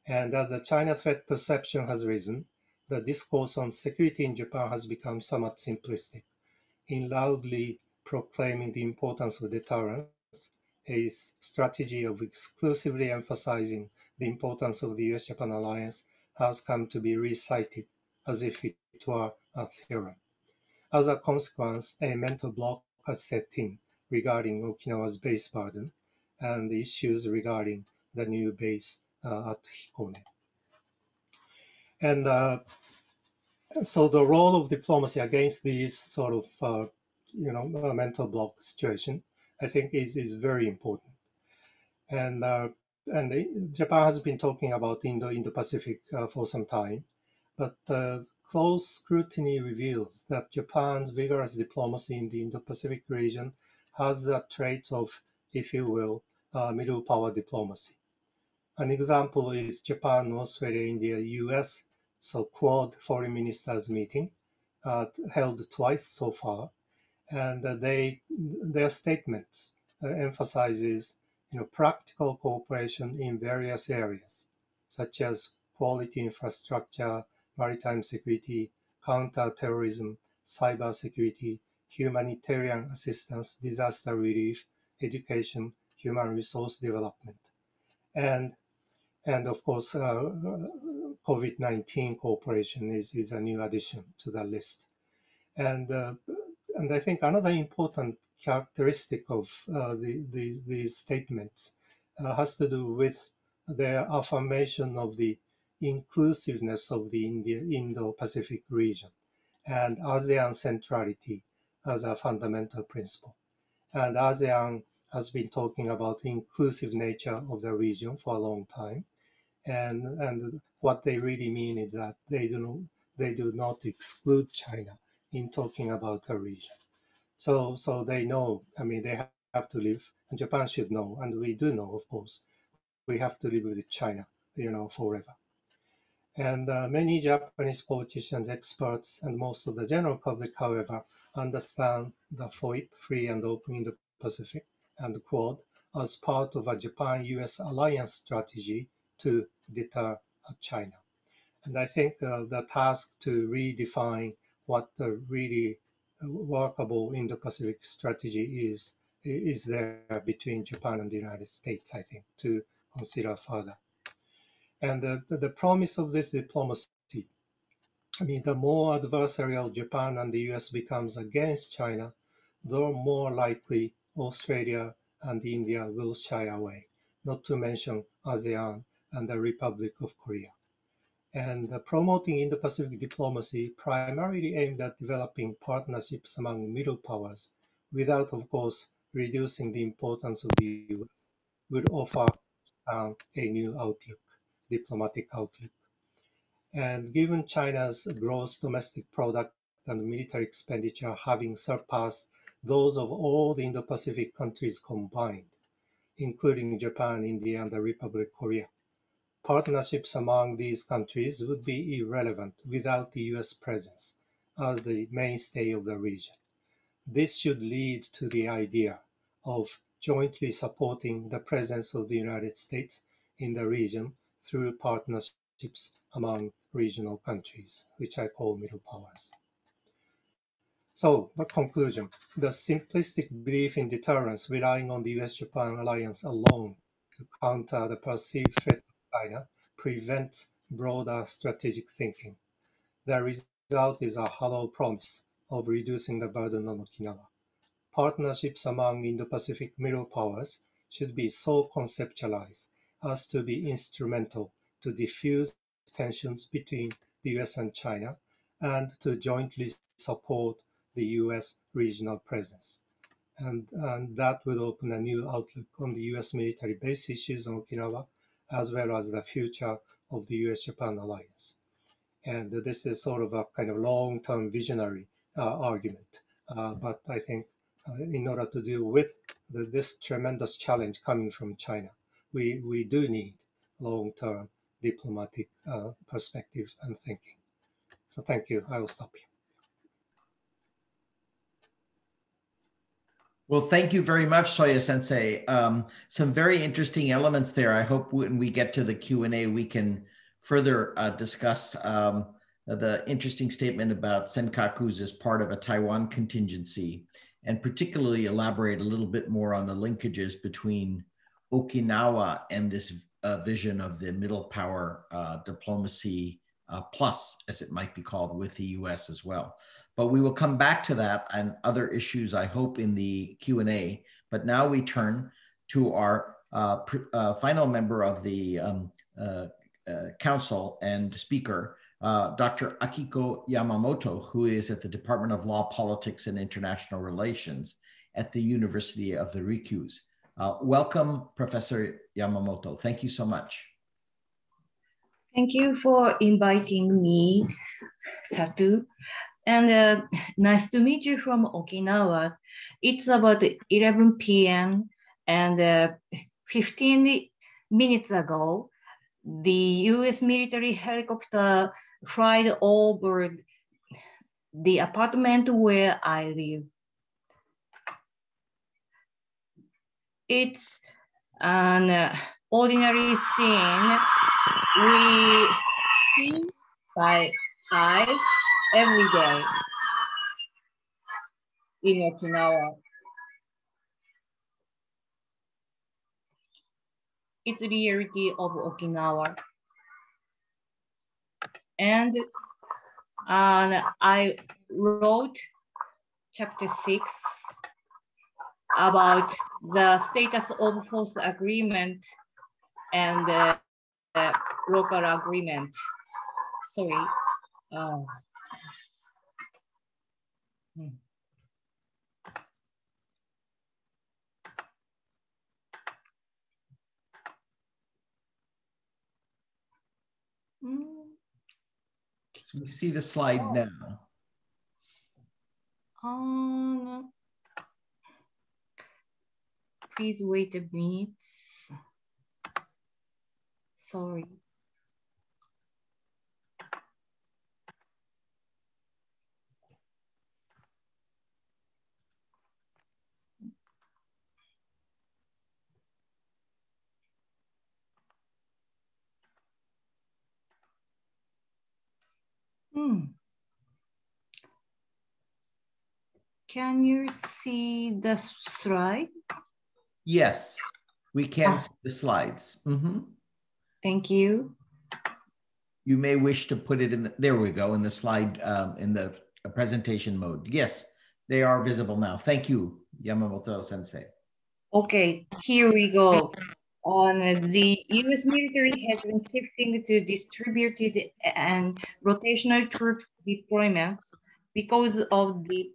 And as the China threat perception has risen, the discourse on security in Japan has become somewhat simplistic. In loudly proclaiming the importance of deterrence, a strategy of exclusively emphasizing the importance of the US Japan alliance has come to be recited as if it were a theorem. As a consequence, a mental block has set in regarding Okinawa's base burden, and the issues regarding the new base at Henoko. And uh, so the role of diplomacy against these sort of, uh, you know, mental block situation, I think is, is very important. And, uh, and Japan has been talking about Indo, Indo-Pacific uh, for some time, but uh, close scrutiny reveals that Japan's vigorous diplomacy in the Indo-Pacific region has the trait of, if you will, uh, middle power diplomacy. An example is Japan, Australia, India, US, so Quad foreign ministers meeting, uh, held twice so far, and uh, they their statements uh, emphasizes you know practical cooperation in various areas, such as quality infrastructure, maritime security, counterterrorism, cyber security, humanitarian assistance, disaster relief, education, human resource development. And, and of course, uh, COVID-19 cooperation is, is a new addition to the list. And, uh, and I think another important characteristic of uh, the, these, these statements uh, has to do with their affirmation of the inclusiveness of the Indo-Pacific region and ASEAN centrality as a fundamental principle. And ASEAN has been talking about the inclusive nature of the region for a long time. And, and what they really mean is that they do, not, they do not exclude China in talking about a region. So, so they know, I mean, they have to live, and Japan should know, and we do know, of course, we have to live with China, you know, forever. And uh, many Japanese politicians, experts, and most of the general public, however, understand the FOIP, free and open Indo-Pacific, and Quad as part of a Japan-US alliance strategy to deter China. And I think uh, the task to redefine what the really workable Indo-Pacific strategy is, is there between Japan and the United States, I think, to consider further. And the, the promise of this diplomacy, I mean, the more adversarial Japan and the US becomes against China, the more likely Australia and India will shy away, not to mention ASEAN and the Republic of Korea. And uh, promoting Indo-Pacific diplomacy primarily aimed at developing partnerships among middle powers, without, of course, reducing the importance of the US, would offer uh, a new outlook diplomatic outlook. And given China's gross domestic product and military expenditure having surpassed those of all the Indo-Pacific countries combined, including Japan, India, and the Republic of Korea, partnerships among these countries would be irrelevant without the US presence as the mainstay of the region. This should lead to the idea of jointly supporting the presence of the United States in the region through partnerships among regional countries, which I call middle powers. So, the conclusion, the simplistic belief in deterrence relying on the US-Japan alliance alone to counter the perceived threat China prevents broader strategic thinking. The result is a hollow promise of reducing the burden on Okinawa. Partnerships among Indo-Pacific middle powers should be so conceptualized as to be instrumental to diffuse tensions between the US and China and to jointly support the US regional presence. And, and that will open a new outlook on the US military base issues on Okinawa, as well as the future of the US Japan alliance. And this is sort of a kind of long term visionary uh, argument. Uh, but I think uh, in order to deal with the, this tremendous challenge coming from China, we, we do need long-term diplomatic perspectives and thinking. So thank you. I will stop here. Well, thank you very much, Soeya Sensei. Um, some very interesting elements there. I hope when we get to the Q and A, we can further uh, discuss um, the interesting statement about Senkakus as part of a Taiwan contingency, and particularly elaborate a little bit more on the linkages between Okinawa and this uh, vision of the middle power uh, diplomacy uh, plus, as it might be called, with the U.S. as well. But we will come back to that and other issues, I hope, in the Q and A. But now we turn to our uh, uh, final member of the um, uh, uh, council and speaker, uh, Dr. Akiko Yamamoto, who is at the Department of Law, Politics, and International Relations at the University of the Ryukyus. Uh, welcome, Professor Yamamoto. Thank you so much. Thank you for inviting me, Satu. And uh, nice to meet you from Okinawa. It's about 11 p.m. and uh, 15 minutes ago, the US military helicopter flied over the apartment where I live. It's an uh, ordinary scene we see by eyes every day in Okinawa. It's reality of Okinawa. And and I wrote chapter six about the status of force agreement and uh, uh, local agreement. Sorry. Uh, hmm. Mm, So we see the slide Oh. now. Um, please wait a minute. Sorry. Hmm. Can you see the slide? Yes, we can Ah. see the slides. Mhm. Thank you. You may wish to put it in, the, there we go, in the slide, um, in the presentation mode. Yes, they are visible now. Thank you, Yamamoto sensei. Okay, here we go. On the US military has been shifting to distributed and rotational troop deployments because of the,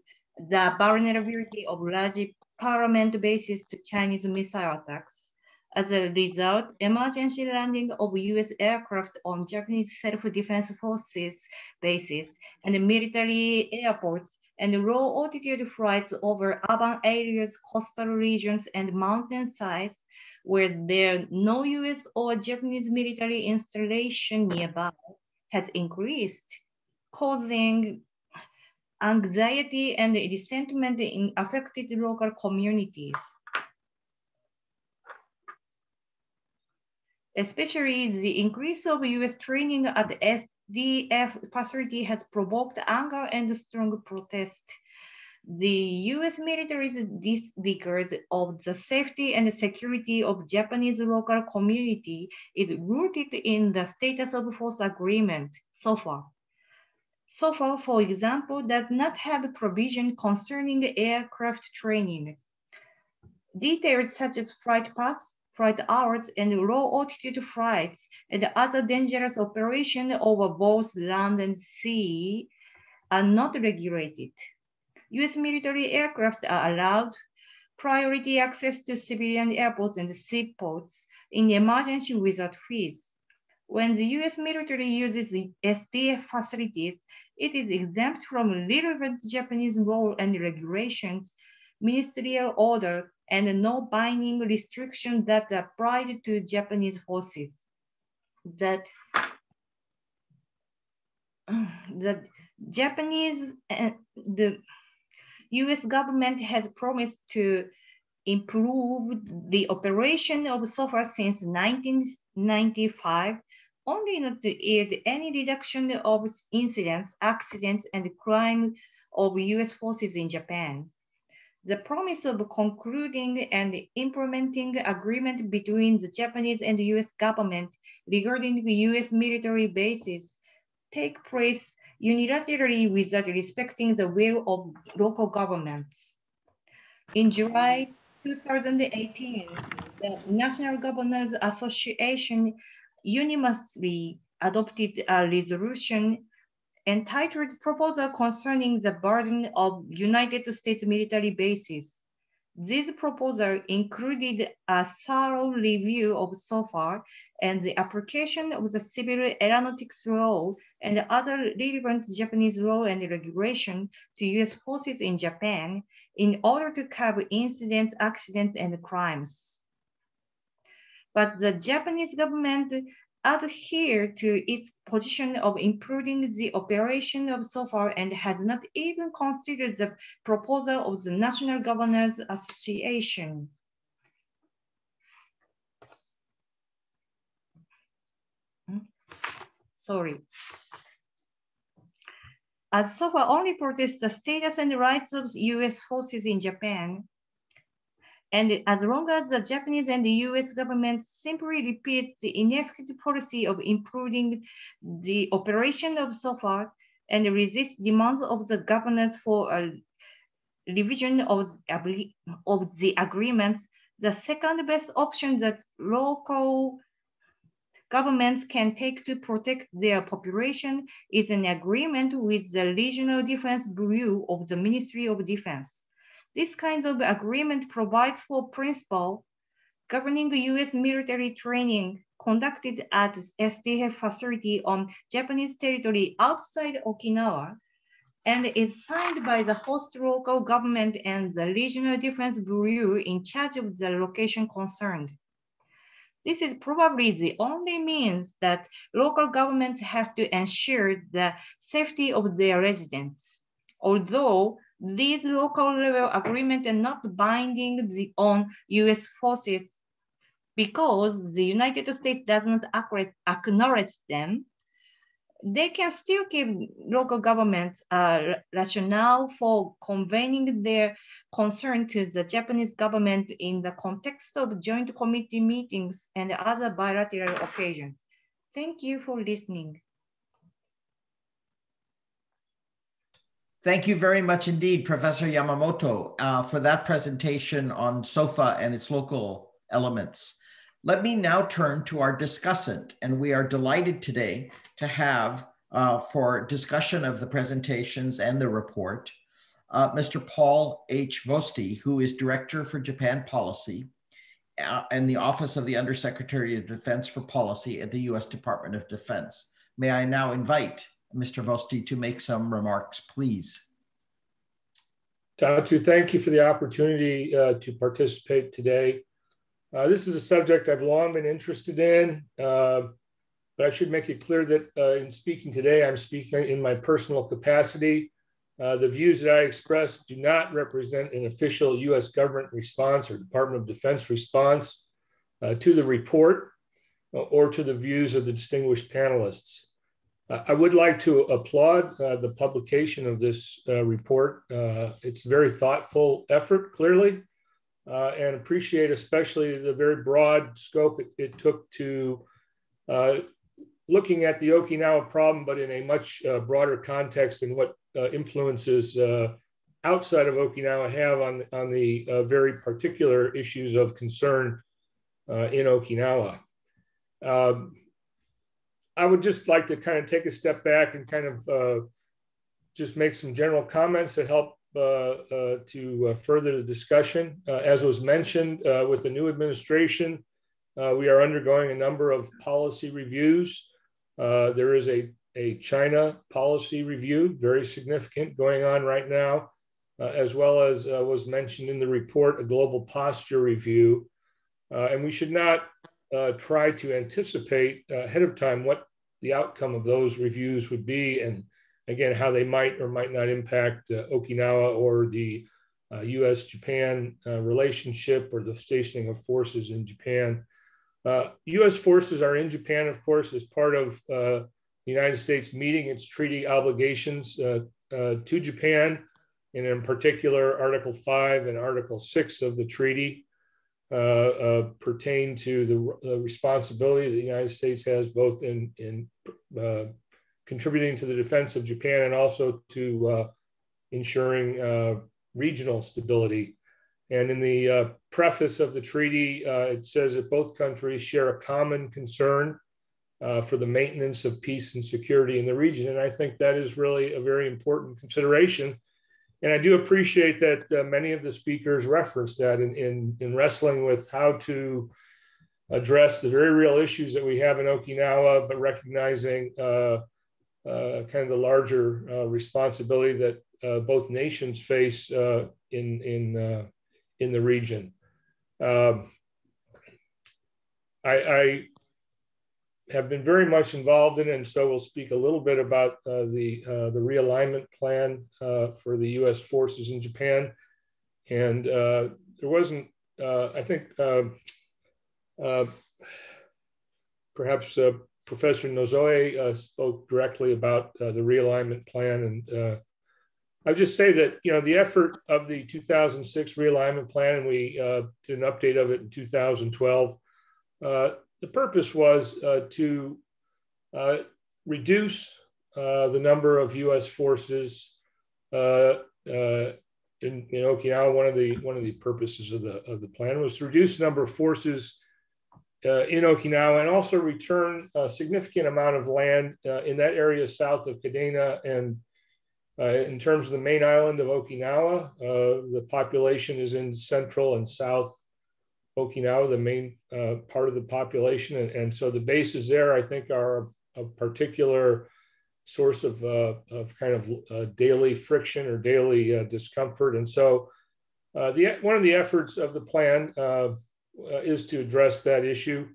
the vulnerability of large parliament bases to Chinese missile attacks. As a result, emergency landing of US aircraft on Japanese self-defense forces bases and military airports and low altitude flights over urban areas, coastal regions, and mountain sites where there no US or Japanese military installation nearby has increased, causing anxiety and resentment in affected local communities. Especially the increase of US training at SDF facility has provoked anger and strong protest. The US military's disregard of the safety and security of Japanese local community is rooted in the status of force agreement SOFA. So far, for example, does not have a provision concerning aircraft training. Details such as flight paths, flight hours, and low altitude flights and other dangerous operations over both land and sea are not regulated. US military aircraft are allowed priority access to civilian airports and seaports in emergency without fees. When the US military uses the SDF facilities, it is exempt from relevant Japanese law and regulations, ministerial order, and no binding restriction that applied to Japanese forces. That the Japanese uh, the US government has promised to improve the operation of SOFA since 1995, only not to aid any reduction of incidents, accidents, and crime of US forces in Japan. The promise of concluding and implementing agreement between the Japanese and US government regarding US military bases take place unilaterally without respecting the will of local governments. In July 2018, the National Governors Association unanimously adopted a resolution entitled Proposal Concerning the Burden of United States Military Bases. This proposal included a thorough review of SOFA and the application of the civil aeronautics law and other relevant Japanese law and regulation to US forces in Japan in order to curb incidents, accidents, and crimes. But the Japanese government adhere to its position of improving the operation of SOFA and has not even considered the proposal of the National Governors Association. Hmm? Sorry. As SOFA only protects the status and rights of US forces in Japan, and as long as the Japanese and the US government simply repeats the ineffective policy of improving the operation of SOFA and resist demands of the governors for a revision of the, of the agreements, the second best option that local governments can take to protect their population is an agreement with the Regional Defense Bureau of the Ministry of Defense. This kind of agreement provides for principle governing US military training conducted at SDF facility on Japanese territory outside Okinawa and is signed by the host local government and the Regional Defense Bureau in charge of the location concerned. This is probably the only means that local governments have to ensure the safety of their residents. Although these local level agreements are not binding the, on US forces because the United States does not acknowledge them, they can still give local governments a rationale for conveying their concern to the Japanese government in the context of joint committee meetings and other bilateral occasions. Thank you for listening. Thank you very much indeed, Professor Yamamoto, uh, for that presentation on SOFA and its local elements. Let me now turn to our discussant, and we are delighted today to have uh, for discussion of the presentations and the report, uh, Mr. Paul H. Vosti, who is Director for Japan Policy uh, and the Office of the Undersecretary of Defense for Policy at the US Department of Defense. May I now invite Mr. Vosti to make some remarks, please. Satu, thank you for the opportunity uh, to participate today. Uh, this is a subject I've long been interested in, uh, but I should make it clear that uh, in speaking today, I'm speaking in my personal capacity. Uh, the views that I express do not represent an official US government response or Department of Defense response uh, to the report or to the views of the distinguished panelists. I would like to applaud uh, the publication of this uh, report. Uh, it's a very thoughtful effort, clearly, uh, and appreciate especially the very broad scope it, it took to uh, looking at the Okinawa problem, but in a much uh, broader context and what influences outside of Okinawa have on, on the very particular issues of concern in Okinawa. Um, I would just like to kind of take a step back and kind of uh, just make some general comments to help uh, uh, to uh, further the discussion. Uh, as was mentioned with the new administration, we are undergoing a number of policy reviews. there is a, a China policy review, very significant, going on right now, as well as was mentioned in the report, a global posture review. and we should not uh, try to anticipate uh, ahead of time what the outcome of those reviews would be, and again, how they might or might not impact uh, Okinawa or the US uh, uh, relationship or the stationing of forces in Japan. US forces are in Japan, of course, as part of the United States meeting its treaty obligations to Japan, and in particular, Article 5 and Article 6 of the treaty. Uh, uh, pertain to the, the, responsibility that the United States has both in, in uh, contributing to the defense of Japan and also to ensuring regional stability. And in the uh, preface of the treaty, uh, it says that both countries share a common concern uh, for the maintenance of peace and security in the region. And I think that is really a very important consideration. And I do appreciate that uh, many of the speakers referenced that in, in, in, wrestling with how to address the very real issues that we have in Okinawa, but recognizing uh, uh, kind of the larger uh, responsibility that uh, both nations face uh, in, in, in the region. Um, I, I have been very much involved in and so we'll speak a little bit about uh, the uh, the realignment plan uh, for the U.S. forces in Japan. And uh, there wasn't, uh, I think, um, uh, perhaps Professor Nozoe spoke directly about the realignment plan, and I would just say that you know the effort of the 2006 realignment plan, and we did an update of it in 2012 the purpose was uh, to uh, reduce uh, the number of U.S. forces uh, uh, in, in, Okinawa. One of the one of the purposes of the of the plan was to reduce the number of forces in Okinawa and also return a significant amount of land in that area south of Kadena and. in terms of the main island of Okinawa, the population is in central and south Okinawa, the main uh, part of the population. And, and, so the bases there, I think, are a, a particular source of, uh, of kind of uh, daily friction or daily uh, discomfort. And so uh, the, one of the efforts of the plan uh, is to address that issue,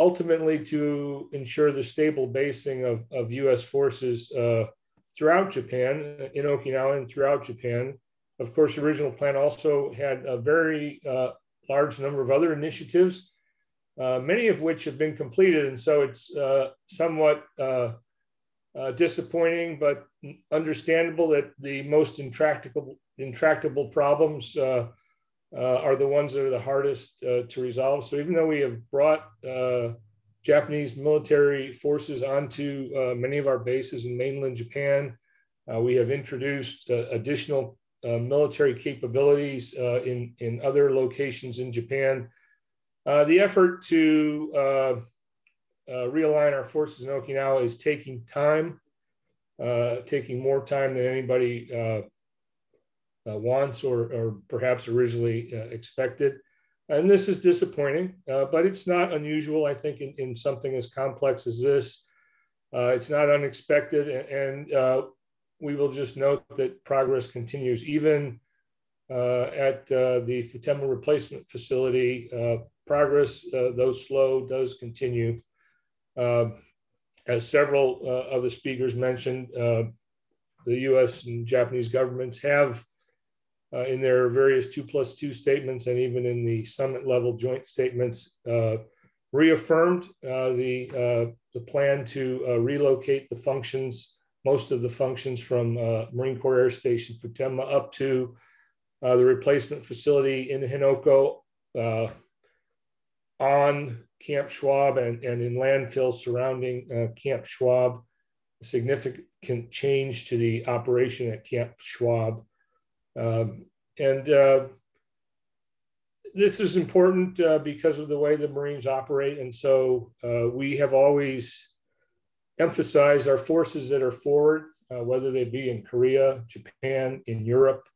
ultimately to ensure the stable basing of, of US forces throughout Japan, in Okinawa and throughout Japan. Of course, the original plan also had a very large number of other initiatives, uh, many of which have been completed. And so it's uh, somewhat uh, uh disappointing, but understandable that the most intractable, intractable problems uh, are the ones that are the hardest to resolve. So even though we have brought Japanese military forces onto many of our bases in mainland Japan, we have introduced additional military capabilities uh, in, in other locations in Japan. Uh, the effort to uh, uh, realign our forces in Okinawa is taking time, taking more time than anybody wants or, or perhaps originally expected. And this is disappointing, but it's not unusual, I think, in, in something as complex as this. it's not unexpected, and, and we will just note that progress continues even uh, at uh, the Futenma replacement facility. Uh, progress, uh, though slow, does continue. Um, as several uh, of the speakers mentioned, the US and Japanese governments have, in their various two plus two statements and even in the summit level joint statements, reaffirmed the, the plan to relocate the functions most of the functions from uh, Marine Corps Air Station Futenma up to uh, the replacement facility in Henoko uh, on Camp Schwab and, and in landfill surrounding uh, Camp Schwab. Significant change to the operation at Camp Schwab. Um, and uh, this is important uh, because of the way the Marines operate. And so we have always emphasize our forces that are forward, uh, whether they be in Korea, Japan, in Europe.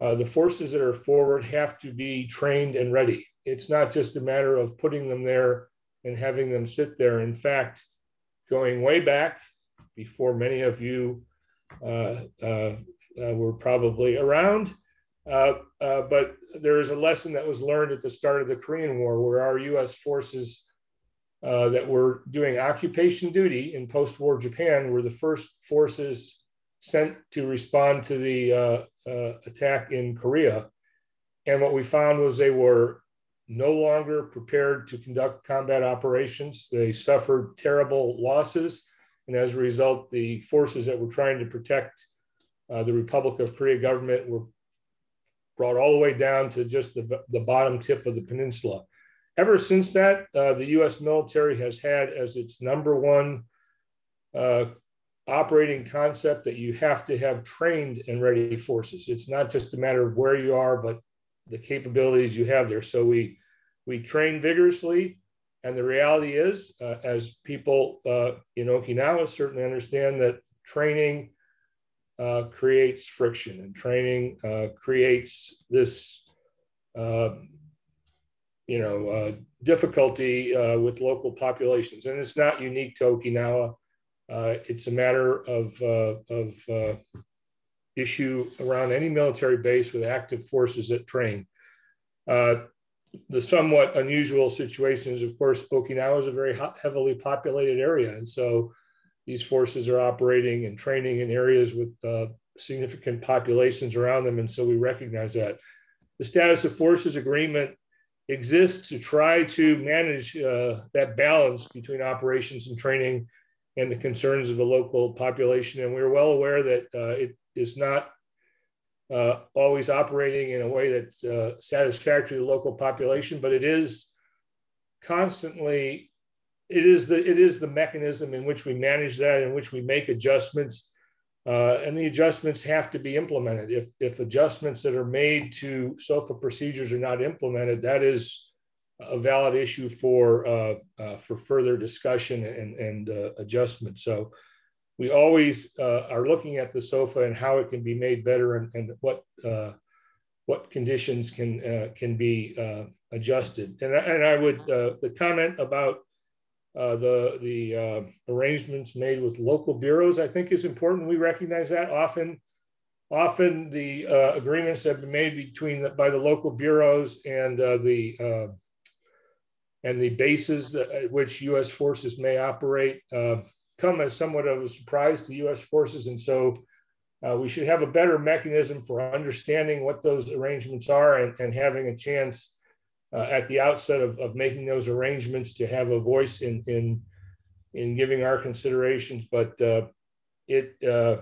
Uh, the forces that are forward have to be trained and ready. It's not just a matter of putting them there and having them sit there. In fact, going way back before many of you uh, uh, uh were probably around, uh, but there is a lesson that was learned at the start of the Korean War where our US forces uh, that were doing occupation duty in post-war Japan were the first forces sent to respond to the uh, uh, attack in Korea. And what we found was they were no longer prepared to conduct combat operations. They suffered terrible losses. And as a result, the forces that were trying to protect uh, the Republic of Korea government were brought all the way down to just the, the bottom tip of the peninsula. Ever since that, uh, the US military has had as its number one uh, operating concept that you have to have trained and ready forces. It's not just a matter of where you are, but the capabilities you have there. So we we train vigorously, and the reality is, uh, as people uh, in Okinawa certainly understand that training uh, creates friction, and training uh, creates this, you know, uh, difficulty uh, with local populations, and it's not unique to Okinawa. it's a matter of of issue around any military base with active forces that train. Uh, the somewhat unusual situation is, of course, Okinawa is a very heavily populated area. And so these forces are operating and training in areas with uh, significant populations around them. And so we recognize that. The status of forces agreement exists to try to manage uh, that balance between operations and training and the concerns of the local population. And we're well aware that uh, it is not uh, always operating in a way that's uh, satisfactory to the local population, but it is constantly it is the it is the mechanism in which we manage that, in which we make adjustments, uh, and the adjustments have to be implemented. If if adjustments that are made to SOFA procedures are not implemented, that is a valid issue for uh, uh, for further discussion and and uh, adjustment. So we always uh, are looking at the SOFA and how it can be made better and, and what uh, what conditions can can be adjusted. And, and I would the comment about uh, the the uh, arrangements made with local bureaus I think is important. We recognize that often. Often the uh, agreements have been made between the, by the local bureaus and uh, the and the bases at which U.S. forces may operate come as somewhat of a surprise to U.S. forces, and so uh, we should have a better mechanism for understanding what those arrangements are and, and having a chance uh, at the outset of, of making those arrangements to have a voice in in in giving our considerations. But uh, it uh,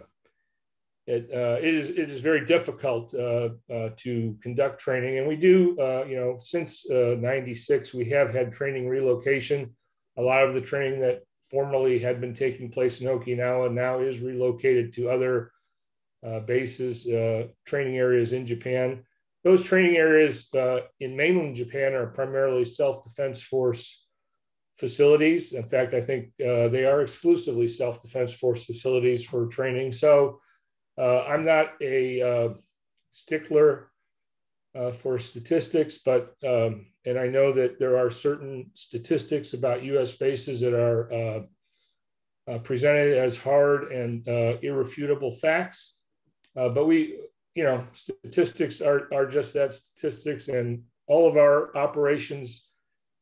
it, uh, it is it is very difficult uh, uh, to conduct training, and we do you know since '96 we have had training relocation. A lot of the training that formerly had been taking place in Okinawa now is relocated to other bases, training areas in Japan. Those training areas uh, in mainland Japan are primarily self-defense force facilities. In fact, I think uh, they are exclusively self-defense force facilities for training. So uh, I'm not a uh, stickler for statistics, but um, and I know that there are certain statistics about US bases that are uh, uh, presented as hard and uh, irrefutable facts. Uh, but we, you know, statistics are, are just that statistics, and all of our operations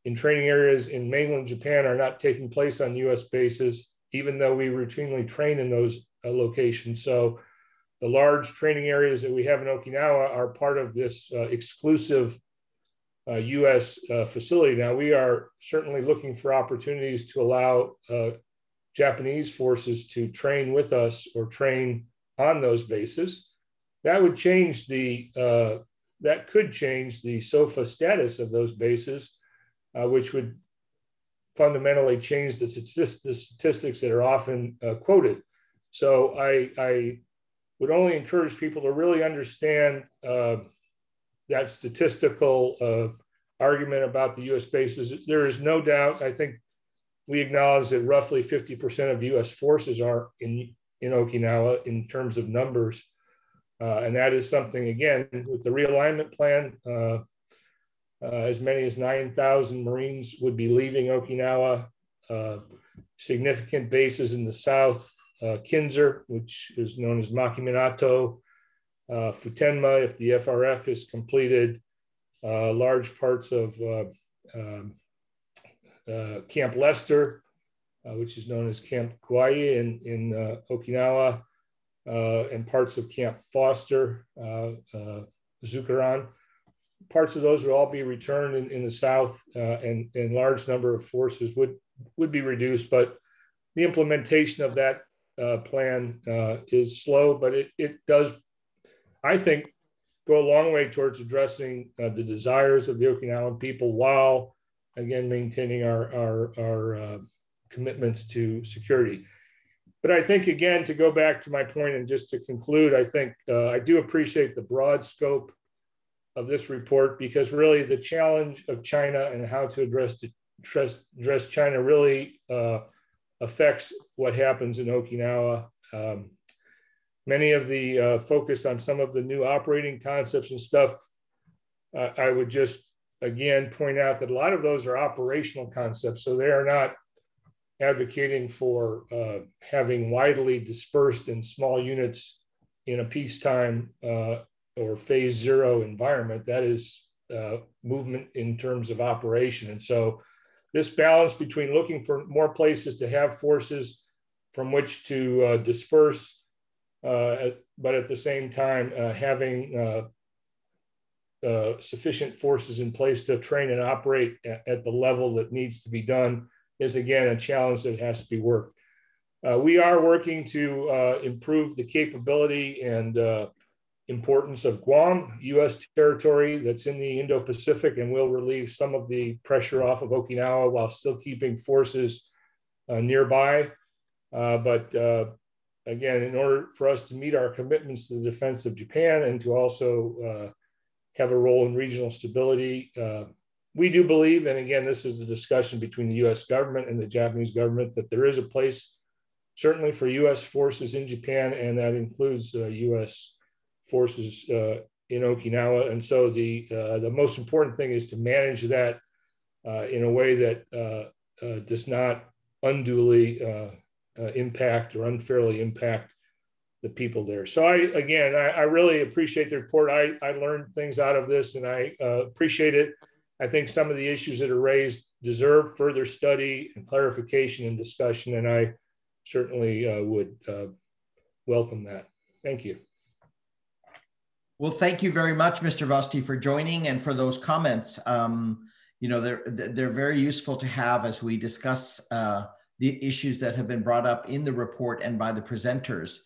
in training areas in mainland Japan are not taking place on US bases, even though we routinely train in those uh, locations. So the large training areas that we have in Okinawa are part of this uh, exclusive uh, U.S. Uh, facility. Now, we are certainly looking for opportunities to allow uh, Japanese forces to train with us or train on those bases. That would change the, uh, that could change the SOFA status of those bases, uh, which would fundamentally change the, the, statistics that are often uh, quoted. So I, I, would only encourage people to really understand that statistical uh, argument about the US bases, there is no doubt, I think we acknowledge that roughly 50% of US forces are in, in Okinawa in terms of numbers. Uh, and that is something, again, with the realignment plan, uh, uh as many as 9,000 Marines would be leaving Okinawa, uh, significant bases in the south, uh, Kinser, which is known as Makiminato, uh, Futenma, if the FRF is completed, large parts of um, Camp Lester, which is known as Camp Kuwae in, in Okinawa, and parts of Camp Foster, Zukeran. Parts of those would all be returned in, in the south, and, and large number of forces would, would be reduced, but the implementation of that uh, plan uh, is slow, but it, it does I think, go a long way towards addressing uh, the desires of the Okinawan people while, again, maintaining our, our, our uh, commitments to security. But I think, again, to go back to my point and just to conclude, I think uh, I do appreciate the broad scope of this report because really the challenge of China and how to address address, address China really uh, affects what happens in Okinawa. Um, many of the uh, focus on some of the new operating concepts and stuff. Uh, I would just again point out that a lot of those are operational concepts, so they are not advocating for uh, having widely dispersed in small units in a peacetime uh, or phase zero environment. That is uh, movement in terms of operation. And so this balance between looking for more places to have forces from which to uh, disperse, uh, but at the same time uh, having sufficient forces in place to train and operate at, at, the level that needs to be done is again a challenge that has to be worked. Uh, we are working to uh, improve the capability and importance of Guam, US territory that's in the Indo Pacific, and will relieve some of the pressure off of Okinawa while still keeping forces uh, nearby. Uh, but uh, again, in order for us to meet our commitments to the defense of Japan and to also uh, have a role in regional stability, uh, we do believe, and again, this is a discussion between the US government and the Japanese government, that there is a place certainly for US forces in Japan, and that includes US uh, forces uh, in Okinawa. And so the, uh, the most important thing is to manage that uh, in a way that uh, uh, does not unduly impact or unfairly impact the people there. So I, again, I, I, really appreciate the report. I, I learned things out of this and I appreciate it. I think some of the issues that are raised deserve further study and clarification and discussion, and I certainly would welcome that. Thank you. Well, thank you very much, Mr. Vosti, for joining and for those comments. Um, you know, they're they're very useful to have as we discuss uh, the issues that have been brought up in the report and by the presenters.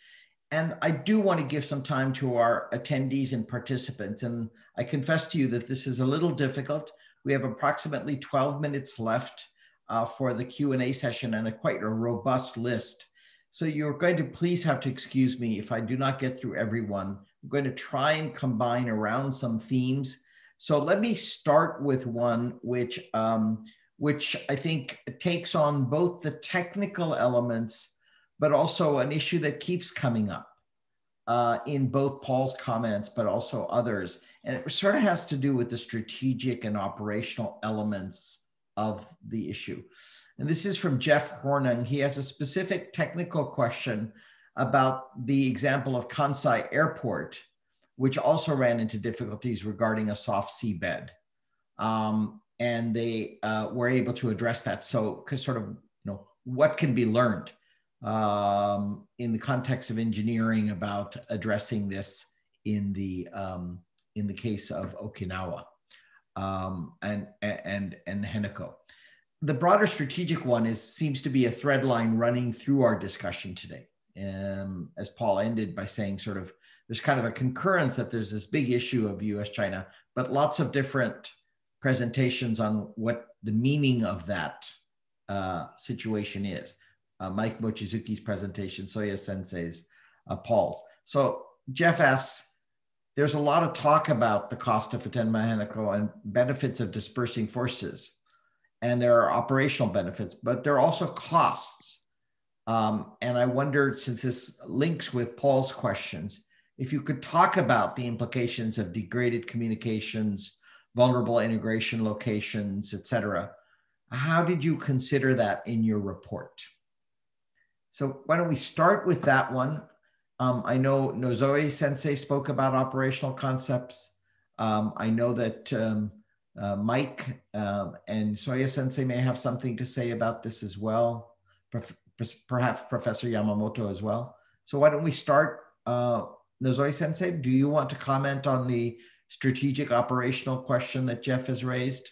And I do want to give some time to our attendees and participants. And I confess to you that this is a little difficult. We have approximately 12 minutes left uh, for the Q&A session and a quite a robust list. So you're going to please have to excuse me if I do not get through everyone. I'm going to try and combine around some themes. So let me start with one which, um, which I think takes on both the technical elements, but also an issue that keeps coming up uh, in both Paul's comments, but also others. And it sort of has to do with the strategic and operational elements of the issue. And this is from Jeff Hornung. He has a specific technical question about the example of Kansai Airport, which also ran into difficulties regarding a soft seabed. Um, and they uh, were able to address that. So, because sort of, you know, what can be learned um, in the context of engineering about addressing this in the um, in the case of Okinawa um, and and and Henoko. The broader strategic one is seems to be a thread line running through our discussion today um, as Paul ended by saying, sort of, there's kind of a concurrence that there's this big issue of US China, but lots of different presentations on what the meaning of that uh, situation is. Uh, Mike Mochizuki's presentation, Soeya Sensei's, uh, Paul's. So Jeff asks, there's a lot of talk about the cost of Futenma Henoko and benefits of dispersing forces. And there are operational benefits, but there are also costs um, and I wondered, since this links with Paul's questions, if you could talk about the implications of degraded communications, vulnerable integration locations, et cetera. How did you consider that in your report? So why don't we start with that one? Um, I know Nozoe Sensei spoke about operational concepts. Um, I know that um, uh, Mike um, and Soeya Sensei may have something to say about this as well perhaps Professor Yamamoto as well. So why don't we start, uh, Nozoe Sensei, do you want to comment on the strategic operational question that Jeff has raised?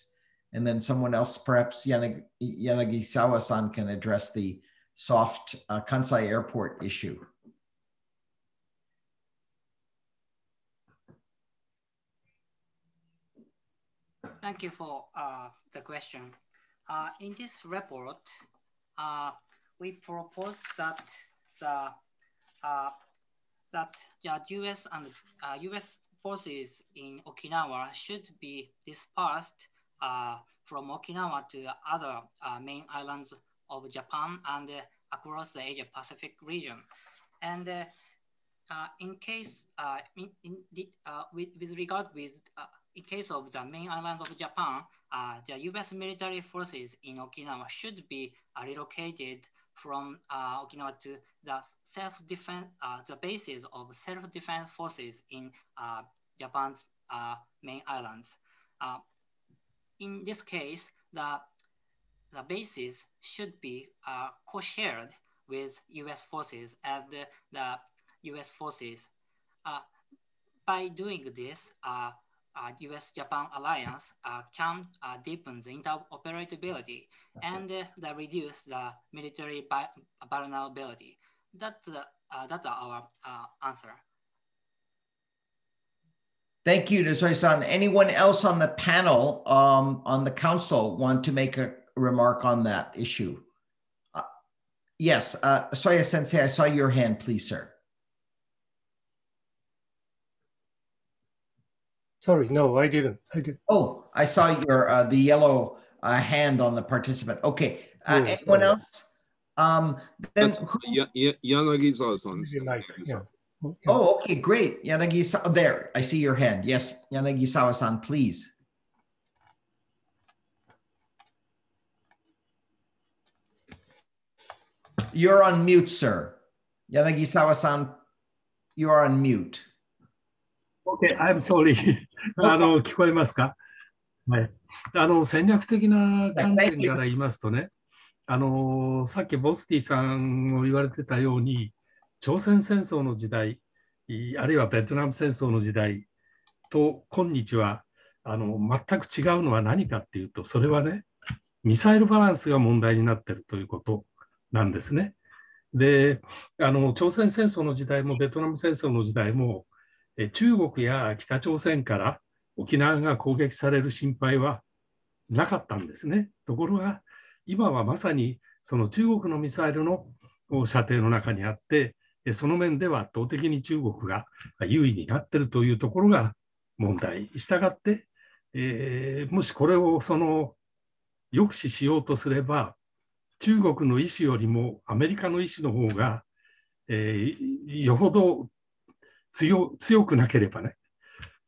And then someone else, perhaps Yanag Yanagisawa-san can address the soft uh, Kansai airport issue. Thank you for uh, the question. Uh, in this report, uh, we propose that the uh, that the U.S. and uh, U.S. forces in Okinawa should be dispersed uh, from Okinawa to other uh, main islands of Japan and uh, across the Asia Pacific region. And uh, uh, in case, uh, in, in the, uh, with, with regard with, uh, in case of the main islands of Japan, uh, the US military forces in Okinawa should be relocated from Okinawa to the self-defense, the bases of self-defense forces in Japan's main islands in this case, the, the bases should be uh, co-shared with US forces and the, the US forces. Uh, by doing this, uh, US-Japan alliance uh, can uh, deepen the interoperability and uh, reduce the military vulnerability. That's, that's our answer. Thank you, Nozoe-san. Anyone else on the panel, um, on the council, want to make a remark on that issue? Uh, yes, uh, Soeya Sensei, I saw your hand, please, sir. Sorry, no, I didn't. I did. Oh, I saw your uh, the yellow uh, hand on the participant. Okay, uh, anyone sorry. else? Um, then Yanagisawa-san. Yeah. Oh, okay, great. Yanagi, there, I see your hand. Yes, Yanagisawa-san, please. You're on mute, sir. Yanagisawa-san, you are on mute. Okay, I'm sorry. あの、聞こえますか？はい。あの、戦略的な観点から言いますとね、あの、さっきボスティさんも言われてたように、朝鮮戦争の時代、あるいはベトナム戦争の時代と今日はあの全く違うのは何かっていうと、それはね、ミサイルバランスが問題になっているということなんですね。で、あの朝鮮戦争の時代もベトナム戦争の時代も、え中国や北朝鮮から沖縄が攻撃される心配はなかったんですね。ところが、今はまさにその中国のミサイルの射程の中にあって、その面では圧倒的に中国が優位になっているというところが問題。したがって、えー、もしこれをその抑止しようとすれば、中国の意思よりもアメリカの意思の方が、えー、よほど強くなければね、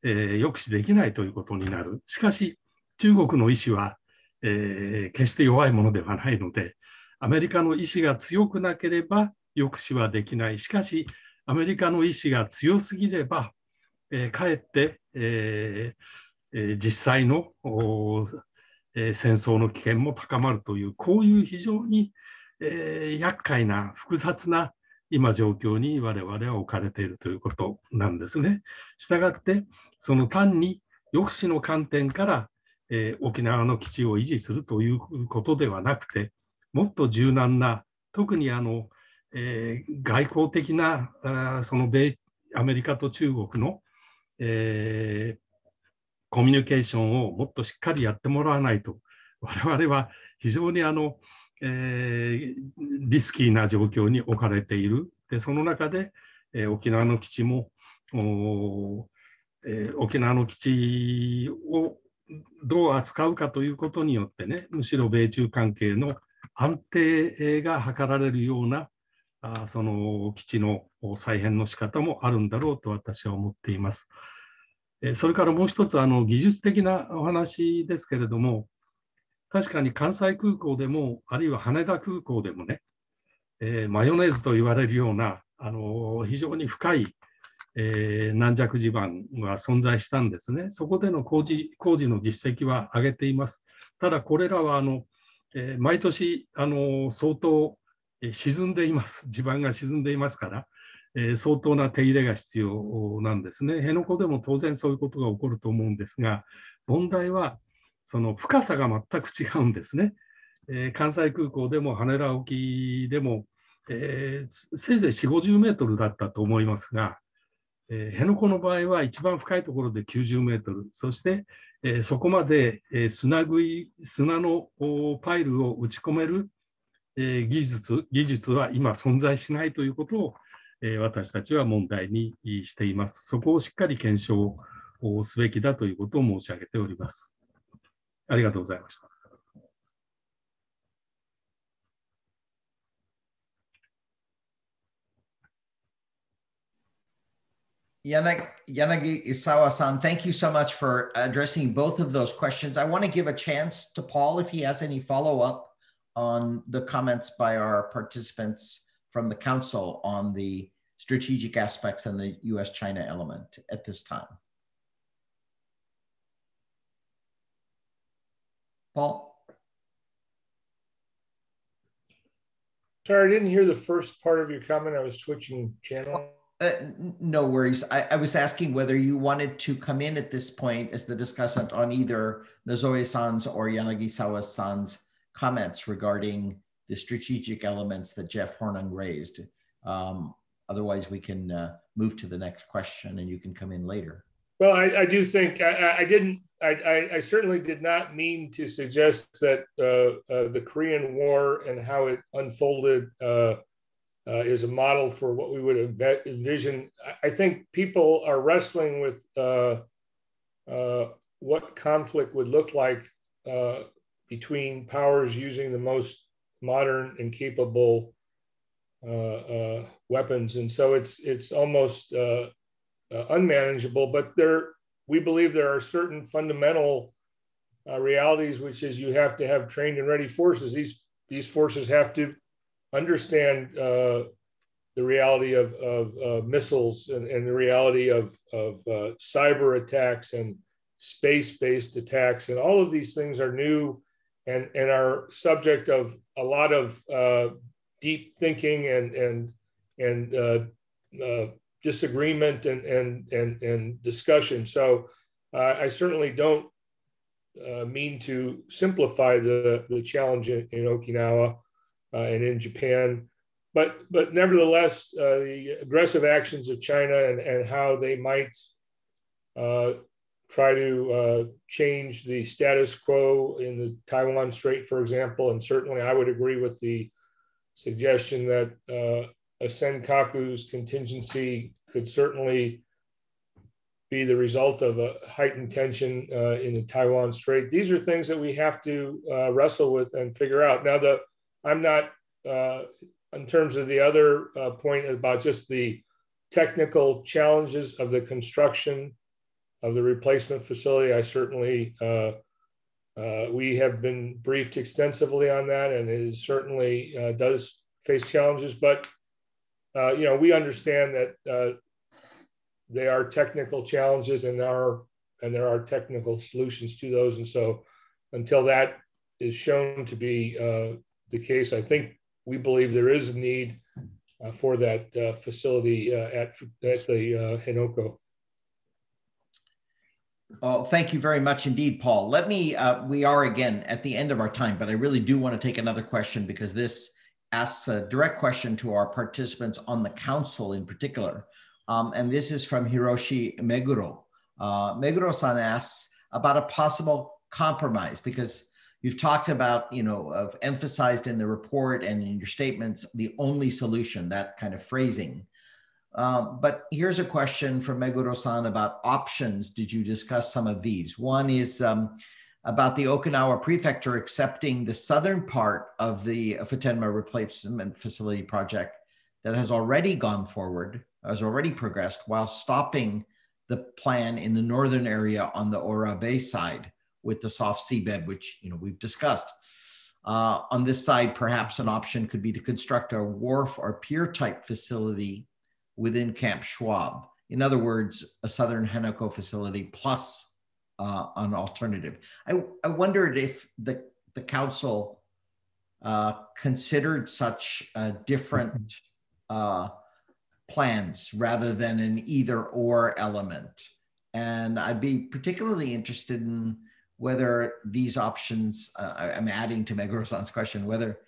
えー、抑止できないということになる。しかし、中国の意思は、えー、決して弱いものではないので、アメリカの意思が強くなければ、抑止はできない。しかし、アメリカの意志が強すぎれば、えー、かえって、えー、実際の、えー、戦争の危険も高まるという、こういう非常に、えー、厄介な複雑な今状況に我々は置かれているということなんですね。したがって、その単に抑止の観点から、えー、沖縄の基地を維持するということではなくて、もっと柔軟な、特にあのえー、外交的なあその米アメリカと中国の、えー、コミュニケーションをもっとしっかりやってもらわないと我々は非常にあの、えー、リスキーな状況に置かれているでその中で、えー、沖縄の基地も、えー、沖縄の基地をどう扱うかということによってねむしろ米中関係の安定が図られるようなあその基地の再編の仕方もあるんだろうと私は思っています。それからもう一つあの技術的なお話ですけれども確かに関西空港でもあるいは羽田空港でもね、えー、マヨネーズと言われるようなあの非常に深い、えー、軟弱地盤が存在したんですね。そこでの工事工事の実績は上げています。ただこれらはあの、えー、毎年あの相当沈んでいます、地盤が沈んでいますから、えー、相当な手入れが必要なんですね。辺野古でも当然そういうことが起こると思うんですが、問題はその深さが全く違うんですね。えー、関西空港でも羽田沖でも、えー、せいぜい4、50メートルだったと思いますが、えー、辺野古の場合は一番深いところで90メートル、そして、えー、そこまで、えー、砂食い、砂のパイルを打ち込めるえ技術技術は今存在しないということを、え私たちは問題にしています。そこをしっかり検証をすべきだということを申し上げております。ありがとうございました。Yanagi Isawa-san, thank you so much for addressing both of those questions. I want to give a chance to Paul if he has any follow-up on the comments by our participants from the council on the strategic aspects and the US-China element at this time. Paul? Sorry, I didn't hear the first part of your comment. I was switching channel. Uh, no worries. I, I, was asking whether you wanted to come in at this point as the discussant on either Nozoe-san's or Yanagisawa-san's comments regarding the strategic elements that Jeff Hornung raised. Um, otherwise, we can uh, move to the next question and you can come in later. Well, I, I do think I, I didn't. I, I, certainly did not mean to suggest that uh, uh, the Korean War and how it unfolded uh, uh is a model for what we would envision. I think people are wrestling with uh, what conflict would look like between powers using the most modern and capable weapons, and so it's it's almost uh, unmanageable. But there, we believe there are certain fundamental uh, realities, which is you have to have trained and ready forces. These these forces have to understand uh, the reality of, of uh, missiles and, and, the reality of, of uh, cyber attacks and space-based attacks, and all of these things are new and, and are subject of a lot of uh, deep thinking and and and disagreement and and and, and discussion. So uh, I certainly don't uh, mean to simplify the the challenge in, in Okinawa uh, and in Japan, but but nevertheless, uh, the aggressive actions of China and and how they might. Uh, try to uh, change the status quo in the Taiwan Strait, for example. And certainly I would agree with the suggestion that a Senkaku's contingency could certainly be the result of a heightened tension uh, in the Taiwan Strait. These are things that we have to uh, wrestle with and figure out. Now, the I'm not uh, in terms of the other uh, point about just the technical challenges of the construction of the replacement facility. I certainly uh, uh, we have been briefed extensively on that, and it certainly does face challenges. But uh, you know, we understand that uh, they are technical challenges and there are and there are technical solutions to those. And so, until that is shown to be uh, the case, I think we believe there is a need uh, for that uh, facility at at the Henoko. Well, thank you very much indeed, Paul. Let me, uh, we are again at the end of our time, but I really do want to take another question because this asks a direct question to our participants on the council in particular. Um, and this is from Hiroshi Meguro. Uh, Meguro-san asks about a possible compromise because you've talked about, you know, of emphasized in the report and in your statements, the only solution, that kind of phrasing. Um, but here's a question from Meguro-san about options. Did you discuss some of these? One is, um, about the Okinawa prefecture accepting the southern part of the Futenma replacement facility project that has already gone forward, has already progressed, while stopping the plan in the northern area on the Oura Bay side with the soft seabed, which you know we've discussed. Uh, on this side, perhaps an option could be to construct a wharf or pier type facility within Camp Schwab. In other words, a southern Henoko facility plus uh, an alternative. I, I wondered if the, the council uh, considered such uh, different plans rather than an either or element. And I'd be particularly interested in whether these options, uh, I'm adding to Meguro-san's question, whether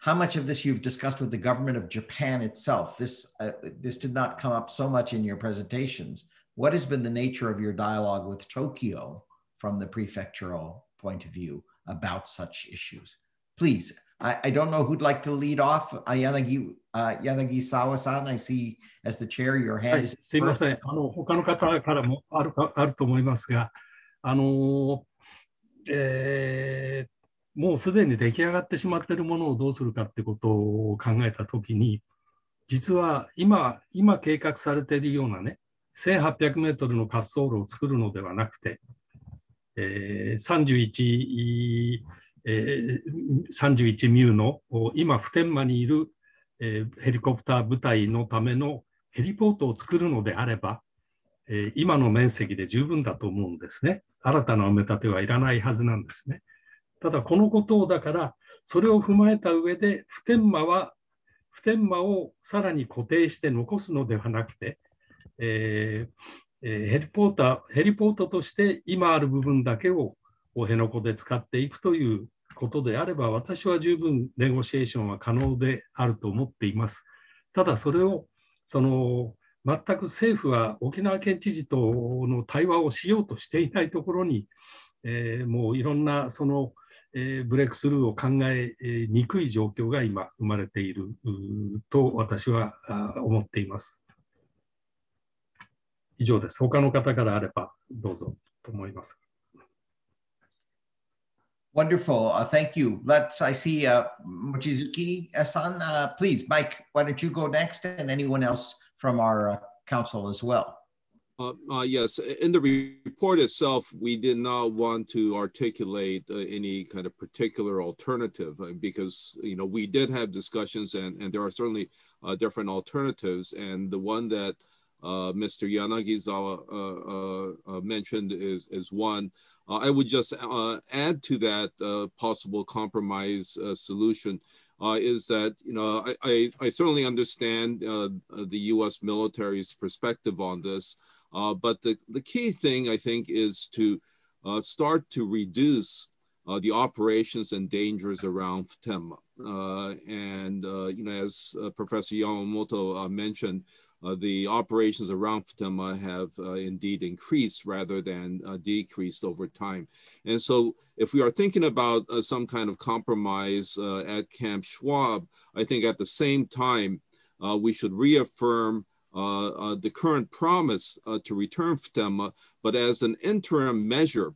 how much of this you've discussed with the government of Japan itself. This, uh, this did not come up so much in your presentations. What has been the nature of your dialogue with Tokyo from the prefectural point of view about such issues? Please, I, I don't know who'd like to lead off. Uh, Yanagi, uh, Yanagisawa-san, I see as the chair, your hand is... すいません。あの、他の方からもある,あると思いますが、あの、えー、もうすでに出来上がってしまっているものをどうするかってことを考えたときに、実は今、今計画されているようなね、1800メートルの滑走路を作るのではなくて、えー31、えー31ミューの今、普天間にいる、えーヘリコプター部隊のためのヘリポートを作るのであれば、えー今の面積で十分だと思うんですね。新たな埋め立てはいらないはずなんですね。ただ、このことをだから、それを踏まえた上で、普天間は、普天間をさらに固定して残すのではなくて、えーえーヘリポーター、ヘリポートとして今ある部分だけをお辺野古で使っていくということであれば、私は十分ネゴシエーションは可能であると思っています。ただ、それをその全く政府は沖縄県知事との対話をしようとしていないところに、えーもういろんなその、えーブレイクスルーを考えにくい状況が今生まれているうーと私は思っています。以上です。他の方からあればどうぞと思います。Wonderful. Uh, thank you. Let's, I see uh, Mochizuki-san. Uh, please, Mike, why don't you go next and anyone else from our uh, council as well? Uh, uh, yes, in the report itself, we did not want to articulate uh, any kind of particular alternative uh, because, you know, we did have discussions and, and there are certainly uh, different alternatives. And the one that Mr. Yanagisawa uh, mentioned is, is one. I would just add to that possible compromise solution uh, is that you know I, I, I certainly understand uh, the U.S. military's perspective on this, uh, but the, the key thing I think is to uh, start to reduce uh, the operations and dangers around Futenma. Uh, and uh, you know, as uh, Professor Yamamoto mentioned, the operations around Futenma have indeed increased rather than decreased over time. And so, if we are thinking about some kind of compromise at Camp Schwab, I think at the same time, we should reaffirm the current promise uh, to return Futenma, but as an interim measure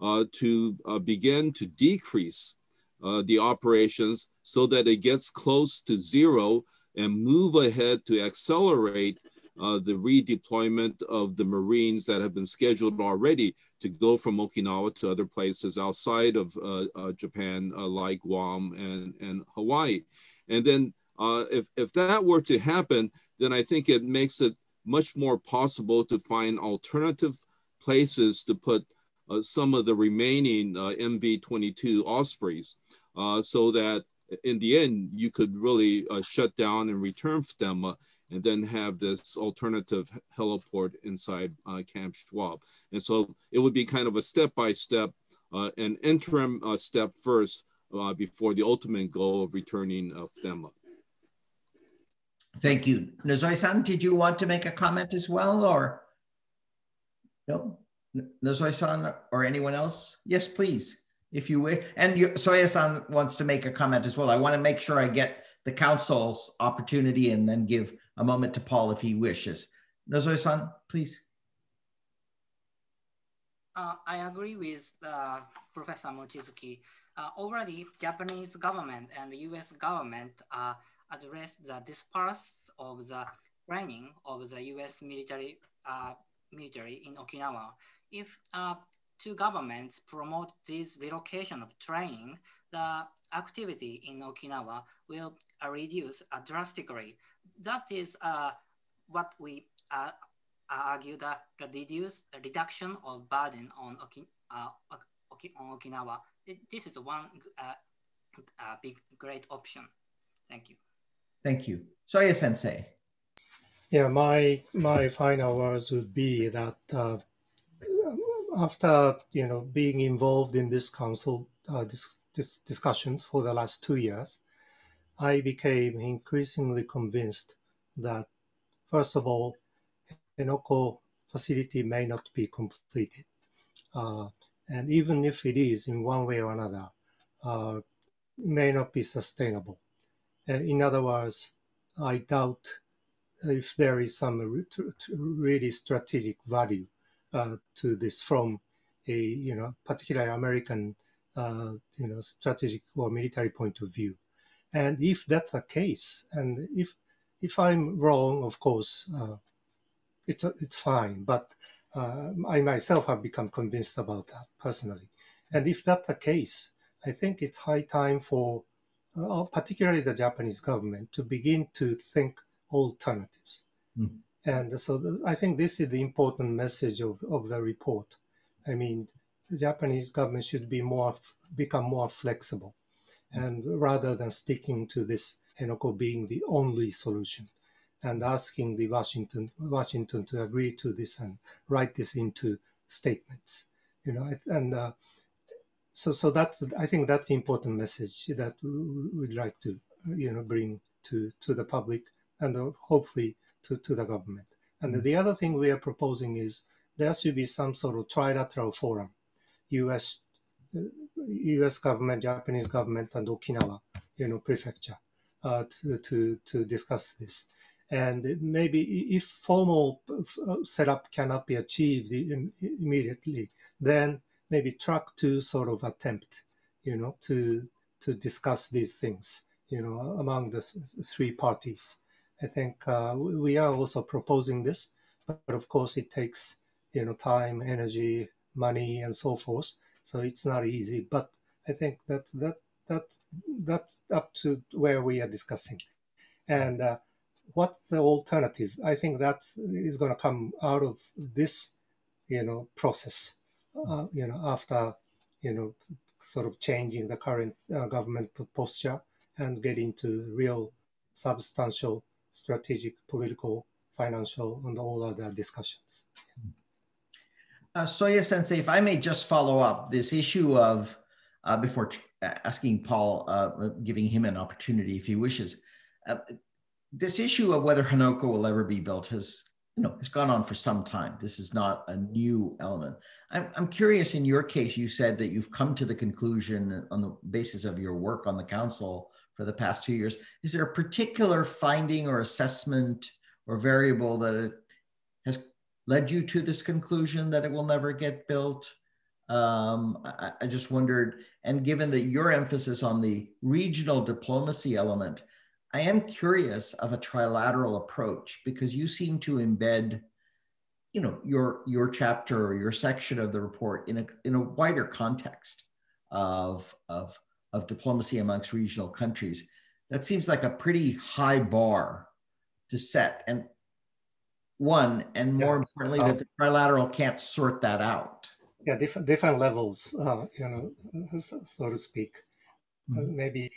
uh, to uh, begin to decrease uh, the operations so that it gets close to zero and move ahead to accelerate uh, the redeployment of the Marines that have been scheduled already to go from Okinawa to other places outside of uh, uh, Japan, uh, like Guam and, and Hawaii. And then uh, if, if that were to happen, then I think it makes it much more possible to find alternative places to put uh, some of the remaining uh, MV-22 Ospreys uh, so that in the end, you could really uh, shut down and return Futenma and then have this alternative heliport inside uh, Camp Schwab. And so it would be kind of a step-by-step, uh, an interim step first before the ultimate goal of returning uh, Futenma. Thank you. Nozoe-san, did you want to make a comment as well or? No? Nozoe-san or anyone else? Yes, please, if you wish. And Soeya-san wants to make a comment as well. I want to make sure I get the council's opportunity and then give a moment to Paul if he wishes. Nozoe-san, please. Uh, I agree with uh, Professor Mochizuki. Uh, already, Japanese government and the U.S. government uh, address the disperse of the training of the U.S. military uh, military in Okinawa. If uh, two governments promote this relocation of training, the activity in Okinawa will uh, reduce uh, drastically. That is uh, what we uh, argue the reduce reduction of burden on, Oki, Oki, on Okinawa. This is one big great option. Thank you. Thank you. Soeya Sensei. Yeah, my my final words would be that uh, after you know being involved in this council uh, dis- dis- discussions for the last two years, I became increasingly convinced that first of all, Henoko facility may not be completed, uh, and even if it is in one way or another, uh, may not be sustainable. Uh, in other words, I doubt if there is some really strategic value uh, to this from a you know particularly American uh, you know strategic or military point of view. And if that's the case, and if if I'm wrong, of course, uh, it's it's fine. But uh, I myself have become convinced about that personally. And if that's the case, I think it's high time for uh, particularly the Japanese government to begin to think alternatives. Mm. And so the, I think this is the important message of, of the report. I mean, the Japanese government should be more become more flexible, and rather than sticking to this Henoko being the only solution, and asking the Washington Washington to agree to this and write this into statements, you know, and uh, so so that's I think that's the important message that we would like to you know bring to to the public and uh, hopefully to, to the government. And mm-hmm. the other thing we are proposing is there should be some sort of trilateral forum, U.S. Uh, U.S. government, Japanese government, and Okinawa, you know, prefecture, uh, to, to to discuss this. And maybe if formal uh, setup cannot be achieved immediately, then maybe track two sort of attempt, you know, to to discuss these things, you know, among the th- three parties I think uh, we are also proposing this, but of course it takes you know time, energy, money, and so forth. So it's not easy. But I think that that that that's up to where we are discussing, and uh, what's the alternative? I think that is going to come out of this you know process. Uh, you know after you know sort of changing the current uh, government posture and getting to real substantial strategic, political, financial, and all other discussions. Uh, Soeya Sensei, if I may just follow up this issue of, uh, before asking Paul, uh, giving him an opportunity if he wishes, uh, this issue of whether Henoko will ever be built has, you know, has gone on for some time. This is not a new element. I'm, I'm curious, in your case, you said that you've come to the conclusion on the basis of your work on the council for the past two years. Is there a particular finding or assessment or variable that has led you to this conclusion that it will never get built? Um, I, I, just wondered, and given that your emphasis on the regional diplomacy element, I am curious of a trilateral approach because you seem to embed, you know, your your chapter or your section of the report in a in a wider context of of of diplomacy amongst regional countries. That seems like a pretty high bar to set. And one, and more importantly, that the trilateral can't sort that out. Yeah, different different levels, uh, you know, so to speak. Uh, mm-hmm. Uh, maybe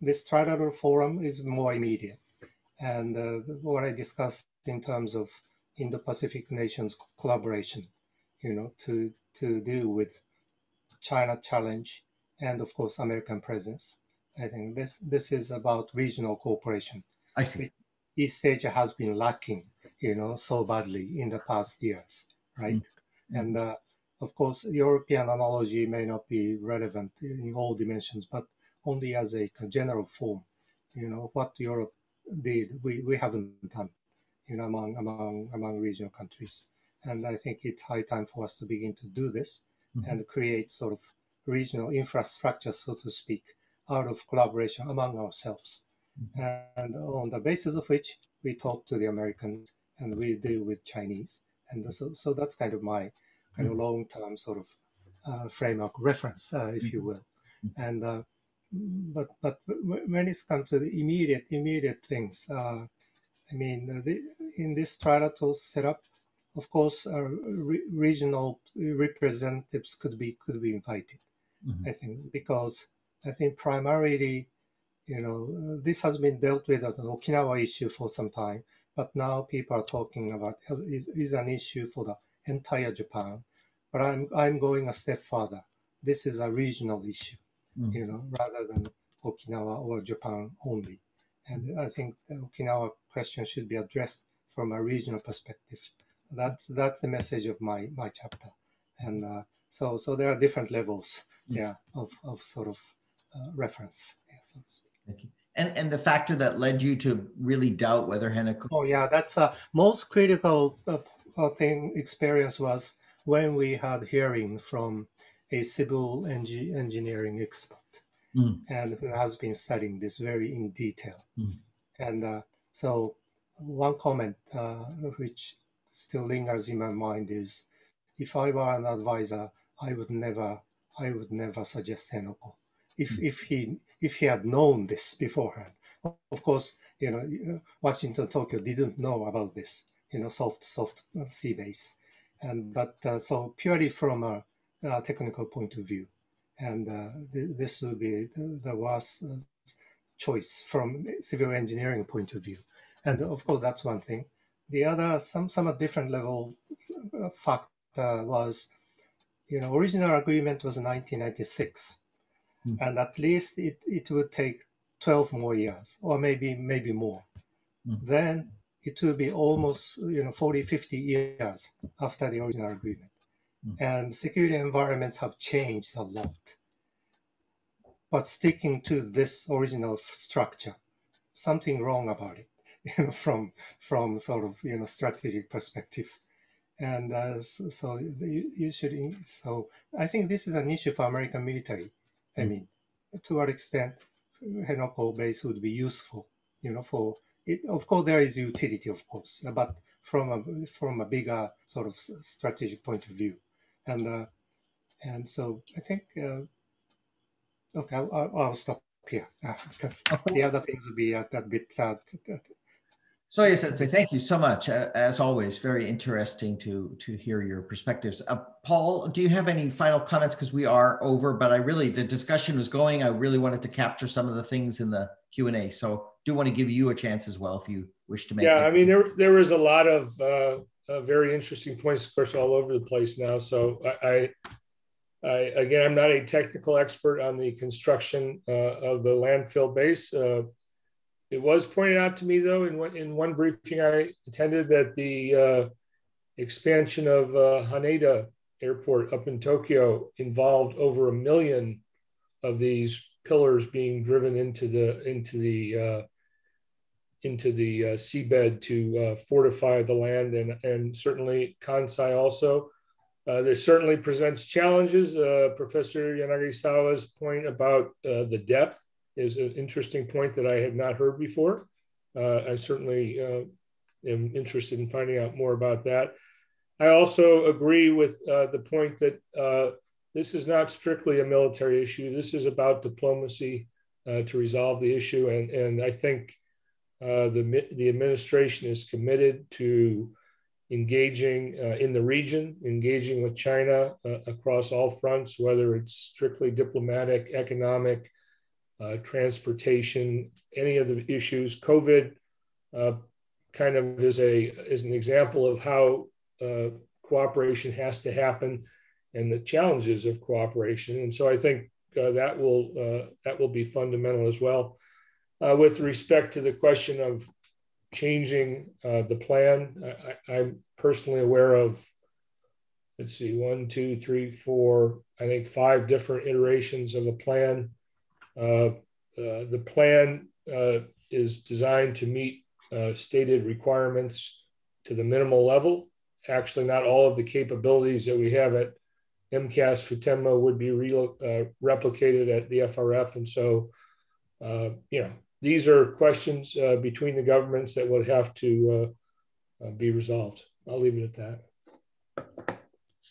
this trilateral forum is more immediate, and uh, what I discussed in terms of Indo-Pacific nations collaboration, you know, to to deal with China challenge and of course American presence. I think this this is about regional cooperation. I see. East Asia has been lacking, you know, so badly in the past years, right? Mm-hmm. And uh, of course, European analogy may not be relevant in all dimensions, but only as a general form. You know, what Europe did, we, we haven't done, you know, among among among regional countries. And I think it's high time for us to begin to do this mm-hmm. and create sort of regional infrastructure, so to speak, out of collaboration among ourselves. Mm-hmm. And on the basis of which we talk to the Americans and we deal with Chinese. And so, so that's kind of my kind of mm-hmm. long-term sort of uh, framework reference, uh, if you mm-hmm. will. And uh, but but when it's come to the immediate immediate things, uh, I mean, the, in this trilateral setup, of course, uh, re- regional representatives could be could be invited mm-hmm. I think, because I think primarily, you know, this has been dealt with as an Okinawa issue for some time, but now people are talking about is, is an issue for the entire Japan. But I'm I'm going a step further. This is a regional issue, mm-hmm. you know, rather than Okinawa or Japan only. And I think the Okinawa question should be addressed from a regional perspective. That's that's the message of my my chapter. And uh, so so there are different levels, mm. yeah, of, of sort of uh, reference. Yeah, so Thank you. And, and the factor that led you to really doubt whether Henoko. Oh yeah, that's a most critical uh, thing experience was when we had hearing from a civil engi- engineering expert Mm. and who has been studying this very in detail. Mm. And uh, so one comment uh, which still lingers in my mind is if I were an advisor, I would never, I would never suggest Henoko. If, if he if he had known this beforehand, of course, you know, Washington Tokyo didn't know about this, you know, soft soft sea base, and but uh, so purely from a, a, technical point of view, and uh, th- this would be the, worst uh, choice from civil engineering point of view, and of course that's one thing. The other, some somewhat different level uh, fact was, you know, original agreement was 1996 Mm. and at least it, it would take 12 more years or maybe maybe more Mm. then it will be almost you know 40 50 years after the original agreement. And security environments have changed a lot. But sticking to this original structure something wrong about it you know from from sort of you know strategic perspective. And uh, so, you, you should so i think this is an issue for american military I mean, to what extent Henoko base would be useful, you know, for it. Of course, there is utility, of course, but from a from a bigger sort of strategic point of view, and uh, and so I think uh, okay, I'll, I'll, I'll stop here uh, because the other things would be a, a bit. Uh, Soeya Sensei, thank you so much. Uh, as always, very interesting to to hear your perspectives. Uh, Paul, do you have any final comments? Because we are over, but I really the discussion was going. I really wanted to capture some of the things in the Q and A, so do want to give you a chance as well if you wish to make. Yeah, it. I mean there there was a lot of uh, uh, very interesting points, of course, all over the place now. So I, I, I again, I'm not a technical expert on the construction uh, of the landfill base. Uh, it was pointed out to me, though, in one, in one briefing I attended, that the uh, expansion of uh, Haneda Airport up in Tokyo involved over a million of these pillars being driven into the into the uh, into the uh, seabed to uh, fortify the land, and and certainly Kansai also. Uh, there certainly presents challenges. Uh, Professor Yanagisawa's point about uh, the depth is an interesting point that I had not heard before. Uh, I certainly uh, am interested in finding out more about that. I also agree with the point that this is not strictly a military issue. This is about diplomacy to resolve the issue. And, and I think uh, the, the administration is committed to engaging in the region, engaging with China across all fronts, whether it's strictly diplomatic, economic, uh, transportation, any of the issues. COVID uh, kind of is a is an example of how uh, cooperation has to happen and the challenges of cooperation. And so I think that will that will be fundamental as well. With respect to the question of changing the plan, I, I'm personally aware of let's see, one, two, three, four, I think five different iterations of a plan. Uh, uh, the plan uh, is designed to meet stated requirements to the minimal level. Actually, not all of the capabilities that we have at MCAS Futenma would be re- replicated at the FRF. And so, you know, these are questions between the governments that would have to be resolved. I'll leave it at that.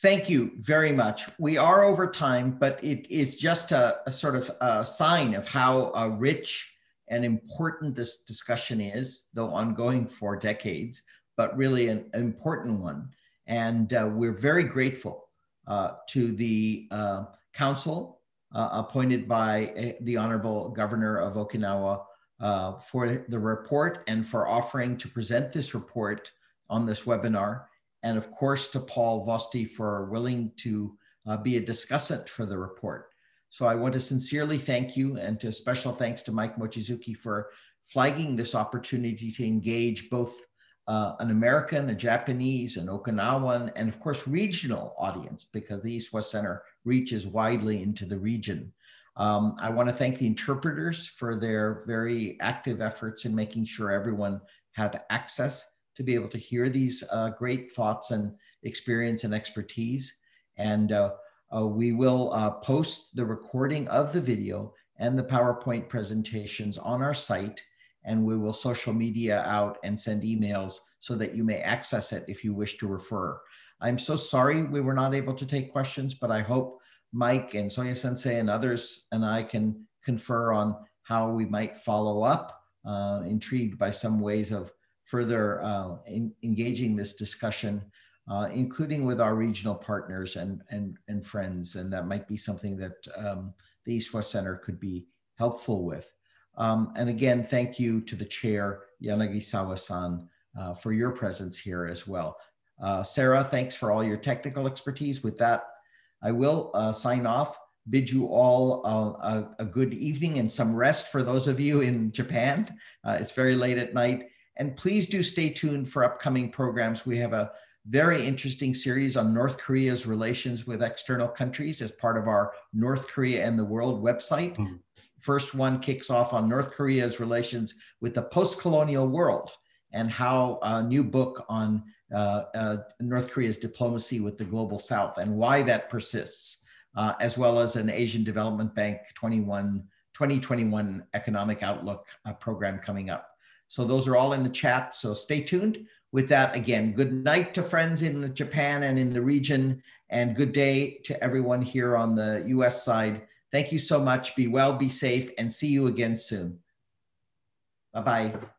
Thank you very much. We are over time, but it is just a, a sort of a sign of how uh, rich and important this discussion is, though ongoing for decades, but really an, an important one. And uh, we're very grateful uh, to the uh, council uh, appointed by uh, the Honorable Governor of Okinawa for the report and for offering to present this report on this webinar and of course to Paul Vosti for willing to uh, be a discussant for the report. So I want to sincerely thank you and to special thanks to Mike Mochizuki for flagging this opportunity to engage both uh, an American, a Japanese, an Okinawan, and of course regional audience because the East West Center reaches widely into the region. Um, I want to thank the interpreters for their very active efforts in making sure everyone had access to be able to hear these uh, great thoughts and experience and expertise. And uh, uh, we will uh, post the recording of the video and the PowerPoint presentations on our site, and we will social media out and send emails so that you may access it if you wish to refer. I'm so sorry we were not able to take questions, but I hope Mike and Soeya Sensei and others and I can confer on how we might follow up. Uh, intrigued by some ways of further uh, in, engaging this discussion, uh, including with our regional partners and, and, and friends. And that might be something that um, the East West Center could be helpful with. Um, and again, thank you to the chair, Yanagisawa-san, uh, for your presence here as well. Uh, Sarah, thanks for all your technical expertise. With that, I will uh, sign off, bid you all uh, a, a, good evening and some rest for those of you in Japan. Uh, it's very late at night. And please do stay tuned for upcoming programs. We have a very interesting series on North Korea's relations with external countries as part of our North Korea and the World website. Mm-hmm. First one kicks off on North Korea's relations with the post colonial world and how a new book on North Korea's diplomacy with the global south and why that persists, uh, as well as an Asian Development Bank 21, 2021 economic outlook uh, program coming up. So those are all in the chat. So stay tuned with that, again, good night to friends in Japan and in the region, and good day to everyone here on the US side. Thank you so much. Be well, be safe, and see you again soon. Bye bye.